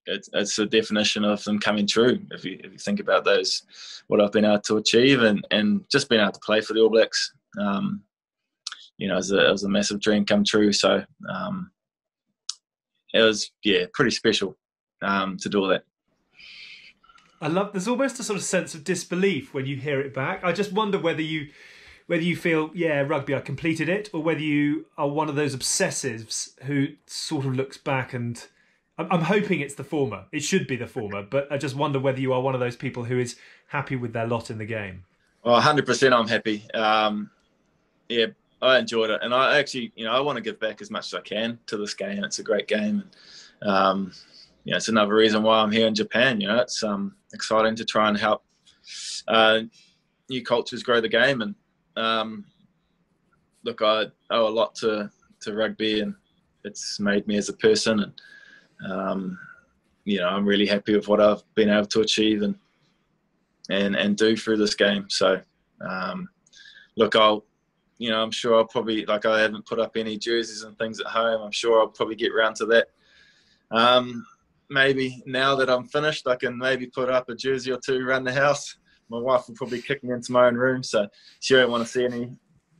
it's it's a definition of them coming true. If you if you think about those, what I've been able to achieve, and and just being able to play for the All Blacks, um, you know, it was a, it was a massive dream come true. So um, it was yeah, pretty special um, to do all that. I love. There's almost a sort of sense of disbelief when you hear it back. I just wonder whether you, whether you feel, yeah, rugby, I completed it, or whether you are one of those obsessives who sort of looks back and. I'm, hoping it's the former. It should be the former, but I just wonder whether you are one of those people who is happy with their lot in the game. Well, 100%, I'm happy. Um, yeah, I enjoyed it, and I actually, you know, I want to give back as much as I can to this game. It's a great game. Um, you know, it's another reason why I'm here in Japan. You know, it's um, exciting to try and help uh, new cultures grow the game. And um, look, I owe a lot to, to rugby, and it's made me as a person. And um, you know, I'm really happy with what I've been able to achieve and and and do through this game. So, um, look, I'll you know, I'm sure I'll probably like I haven't put up any jerseys and things at home. I'm sure I'll probably get around to that. Um, maybe now that I'm finished, I can maybe put up a jersey or two around the house. My wife will probably kick me into my own room, so she won't want to see any.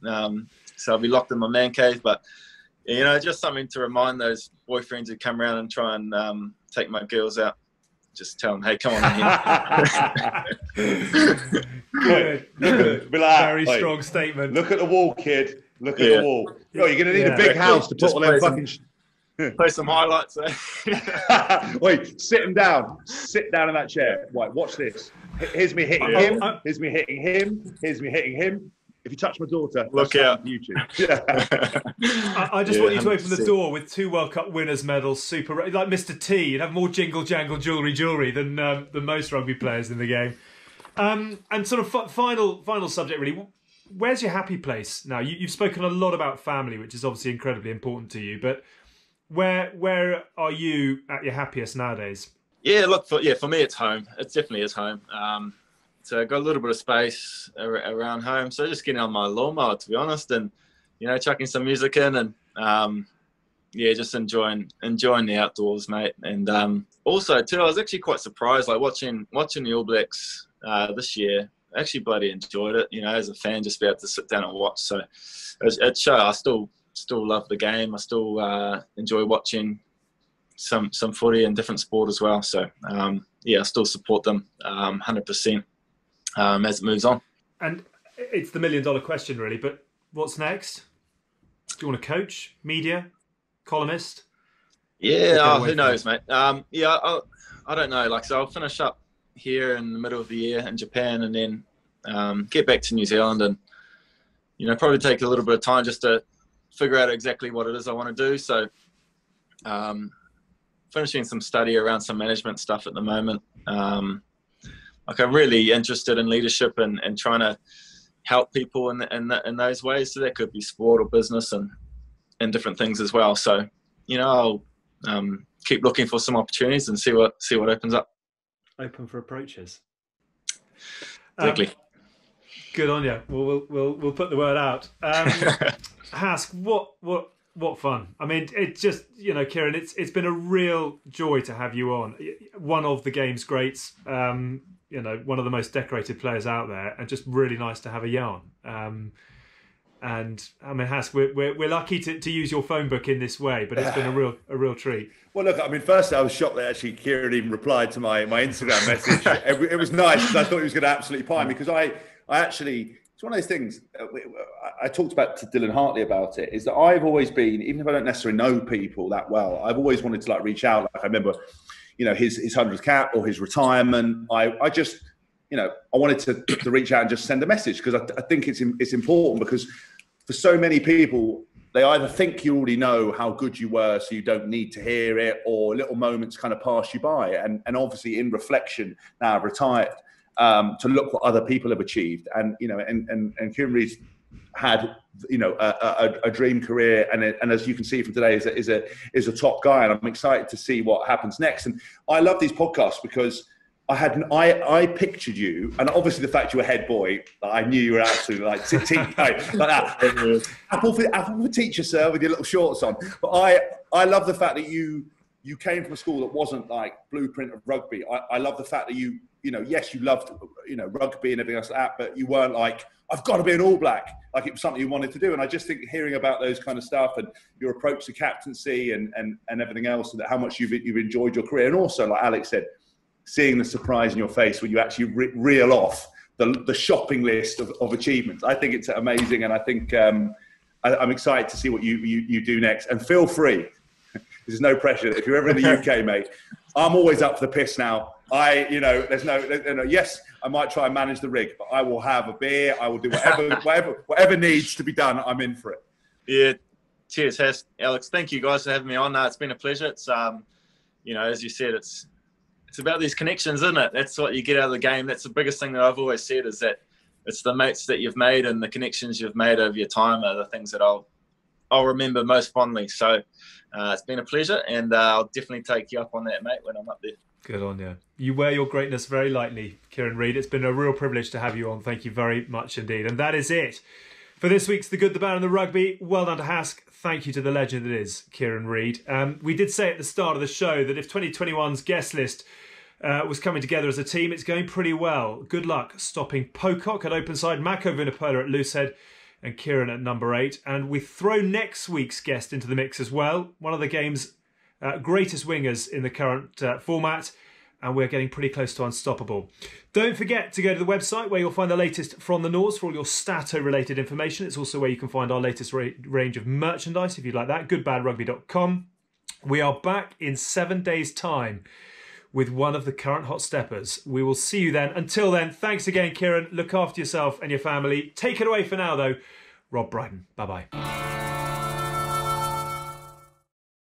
Um, so I'll be locked in my man cave. But you know, just something to remind those boyfriends who come around and try and um, take my girls out. Just tell them, hey, come on in Good. Good. Very strong statement. Look at the wall, kid. Look at yeah. the wall. Oh, you're going to need yeah. a big house to put all them fucking. play some highlights. Eh? Wait, sit him down. Sit down in that chair. Right, watch this. Here's me hitting yeah. him. Here's me hitting him. Here's me hitting him. If you touch my daughter, look out YouTube. I, I, just yeah, want you to open the door with two World Cup winners medals, super like Mr. T. You'd have more jingle jangle jewelry jewelry than um, than most rugby players in the game. Um, and sort of f- final final subject really. Where's your happy place now? You, you've spoken a lot about family, which is obviously incredibly important to you, but where where are you at your happiest nowadays? Yeah, look for yeah for me it's home. It definitely is home. Um, so I got a little bit of space around home, so just getting on my lawnmower to be honest, and you know chucking some music in and um, yeah, just enjoying enjoying the outdoors, mate. And um, also too, I was actually quite surprised, like watching watching the All Blacks uh, this year. Actually bloody enjoyed it, you know, as a fan, just be able to sit down and watch. So it, it show I still still love the game. I still uh, enjoy watching some some footy and different sport as well. So um, yeah, I still support them um, hundred um, percent as it moves on. And it's the million dollar question, really. But what's next? Do you want to coach, media, columnist? Yeah, oh, who knows, mate. Um, yeah, I, I don't know. Like, so I'll finish up here in the middle of the year in Japan, and then um, get back to New Zealand, and you know, probably take a little bit of time just to figure out exactly what it is I want to do. So, um, finishing some study around some management stuff at the moment. Um, like I'm really interested in leadership and, and trying to help people in, in, in those ways. So that could be sport or business and, and different things as well. So, you know, I'll um, keep looking for some opportunities and see what, see what opens up. Open for approaches. Exactly. Um, good on you. We'll, we'll, we'll, we'll put the word out. Um, Hask, what what what fun! I mean, it just you know, Kieran, it's it's been a real joy to have you on. One of the game's greats, um, you know, one of the most decorated players out there, and just really nice to have a yarn. Um, and I mean, Hask, we're, we're, we're lucky to, to use your phone book in this way, but it's been a real a real treat. Well, look, I mean, firstly, I was shocked that actually Kieran even replied to my, my Instagram message. it, it was nice because I thought he was going to absolutely pine me because I I actually it's one of those things. Uh, I talked about to Dylan Hartley about it. Is that I've always been, even if I don't necessarily know people that well, I've always wanted to like reach out. Like I remember, you know his his hundredth cap or his retirement. I I just you know I wanted to to reach out and just send a message because I, I think it's it's important because for so many people they either think you already know how good you were, so you don't need to hear it, or little moments kind of pass you by. And, and obviously, in reflection, now I've retired, um, to look what other people have achieved. And, you know, and, and, and Read's had, you know, a, a, a dream career. And, and as you can see from today, is a, is, a, is a top guy. And I'm excited to see what happens next. And I love these podcasts because I had an, I I pictured you, and obviously the fact you were head boy, I knew you were absolutely like, t- t- like, like that. Apple for Apple for teacher, sir, with your little shorts on. But I I love the fact that you you came from a school that wasn't like blueprint of rugby. I, I love the fact that you you know yes you loved you know rugby and everything else like that, but you weren't like I've got to be an All Black like it was something you wanted to do. And I just think hearing about those kind of stuff and your approach to captaincy and and, and everything else, and how much you've you've enjoyed your career, and also like Alex said seeing the surprise in your face when you actually re- reel off the, the shopping list of, of achievements. I think it's amazing, and I think um, I, am excited to see what you, you, you do next. And feel free. There's no pressure. If you're ever in the UK, mate, I'm always up for the piss now. I, you know, there's no, there's no, yes, I might try and manage the rig, but I will have a beer. I will do whatever, whatever, whatever needs to be done. I'm in for it. Yeah. Cheers, Hess. Alex. Thank you guys for having me on. Uh, it's been a pleasure. It's, um, you know, as you said, it's it's about these connections, isn't it? That's what you get out of the game. That's the biggest thing that I've always said is that it's the mates that you've made and the connections you've made over your time are the things that I'll I'll remember most fondly. So uh, it's been a pleasure, and uh, I'll definitely take you up on that, mate, when I'm up there. Good on you. You wear your greatness very lightly, Kieran Read. It's been a real privilege to have you on. Thank you very much indeed. And that is it for this week's The Good, the Bad, and the Rugby. Well done to Hask. Thank you to the legend that is Kieran Read. Um, we did say at the start of the show that if 2021's guest list uh, was coming together as a team. It's going pretty well. Good luck stopping Pocock at open side, Mako Vunipola at loosehead, and Kieran at number eight. And we throw next week's guest into the mix as well. One of the game's uh, greatest wingers in the current uh, format. And we're getting pretty close to unstoppable. Don't forget to go to the website where you'll find the latest from the Nords for all your Stato related information. It's also where you can find our latest ra- range of merchandise if you'd like that. Goodbadrugby.com. We are back in seven days' time with one of the current hot steppers. We will see you then. Until then, thanks again, Kieran. Look after yourself and your family. Take it away for now, though. Rob Brydon. Bye bye.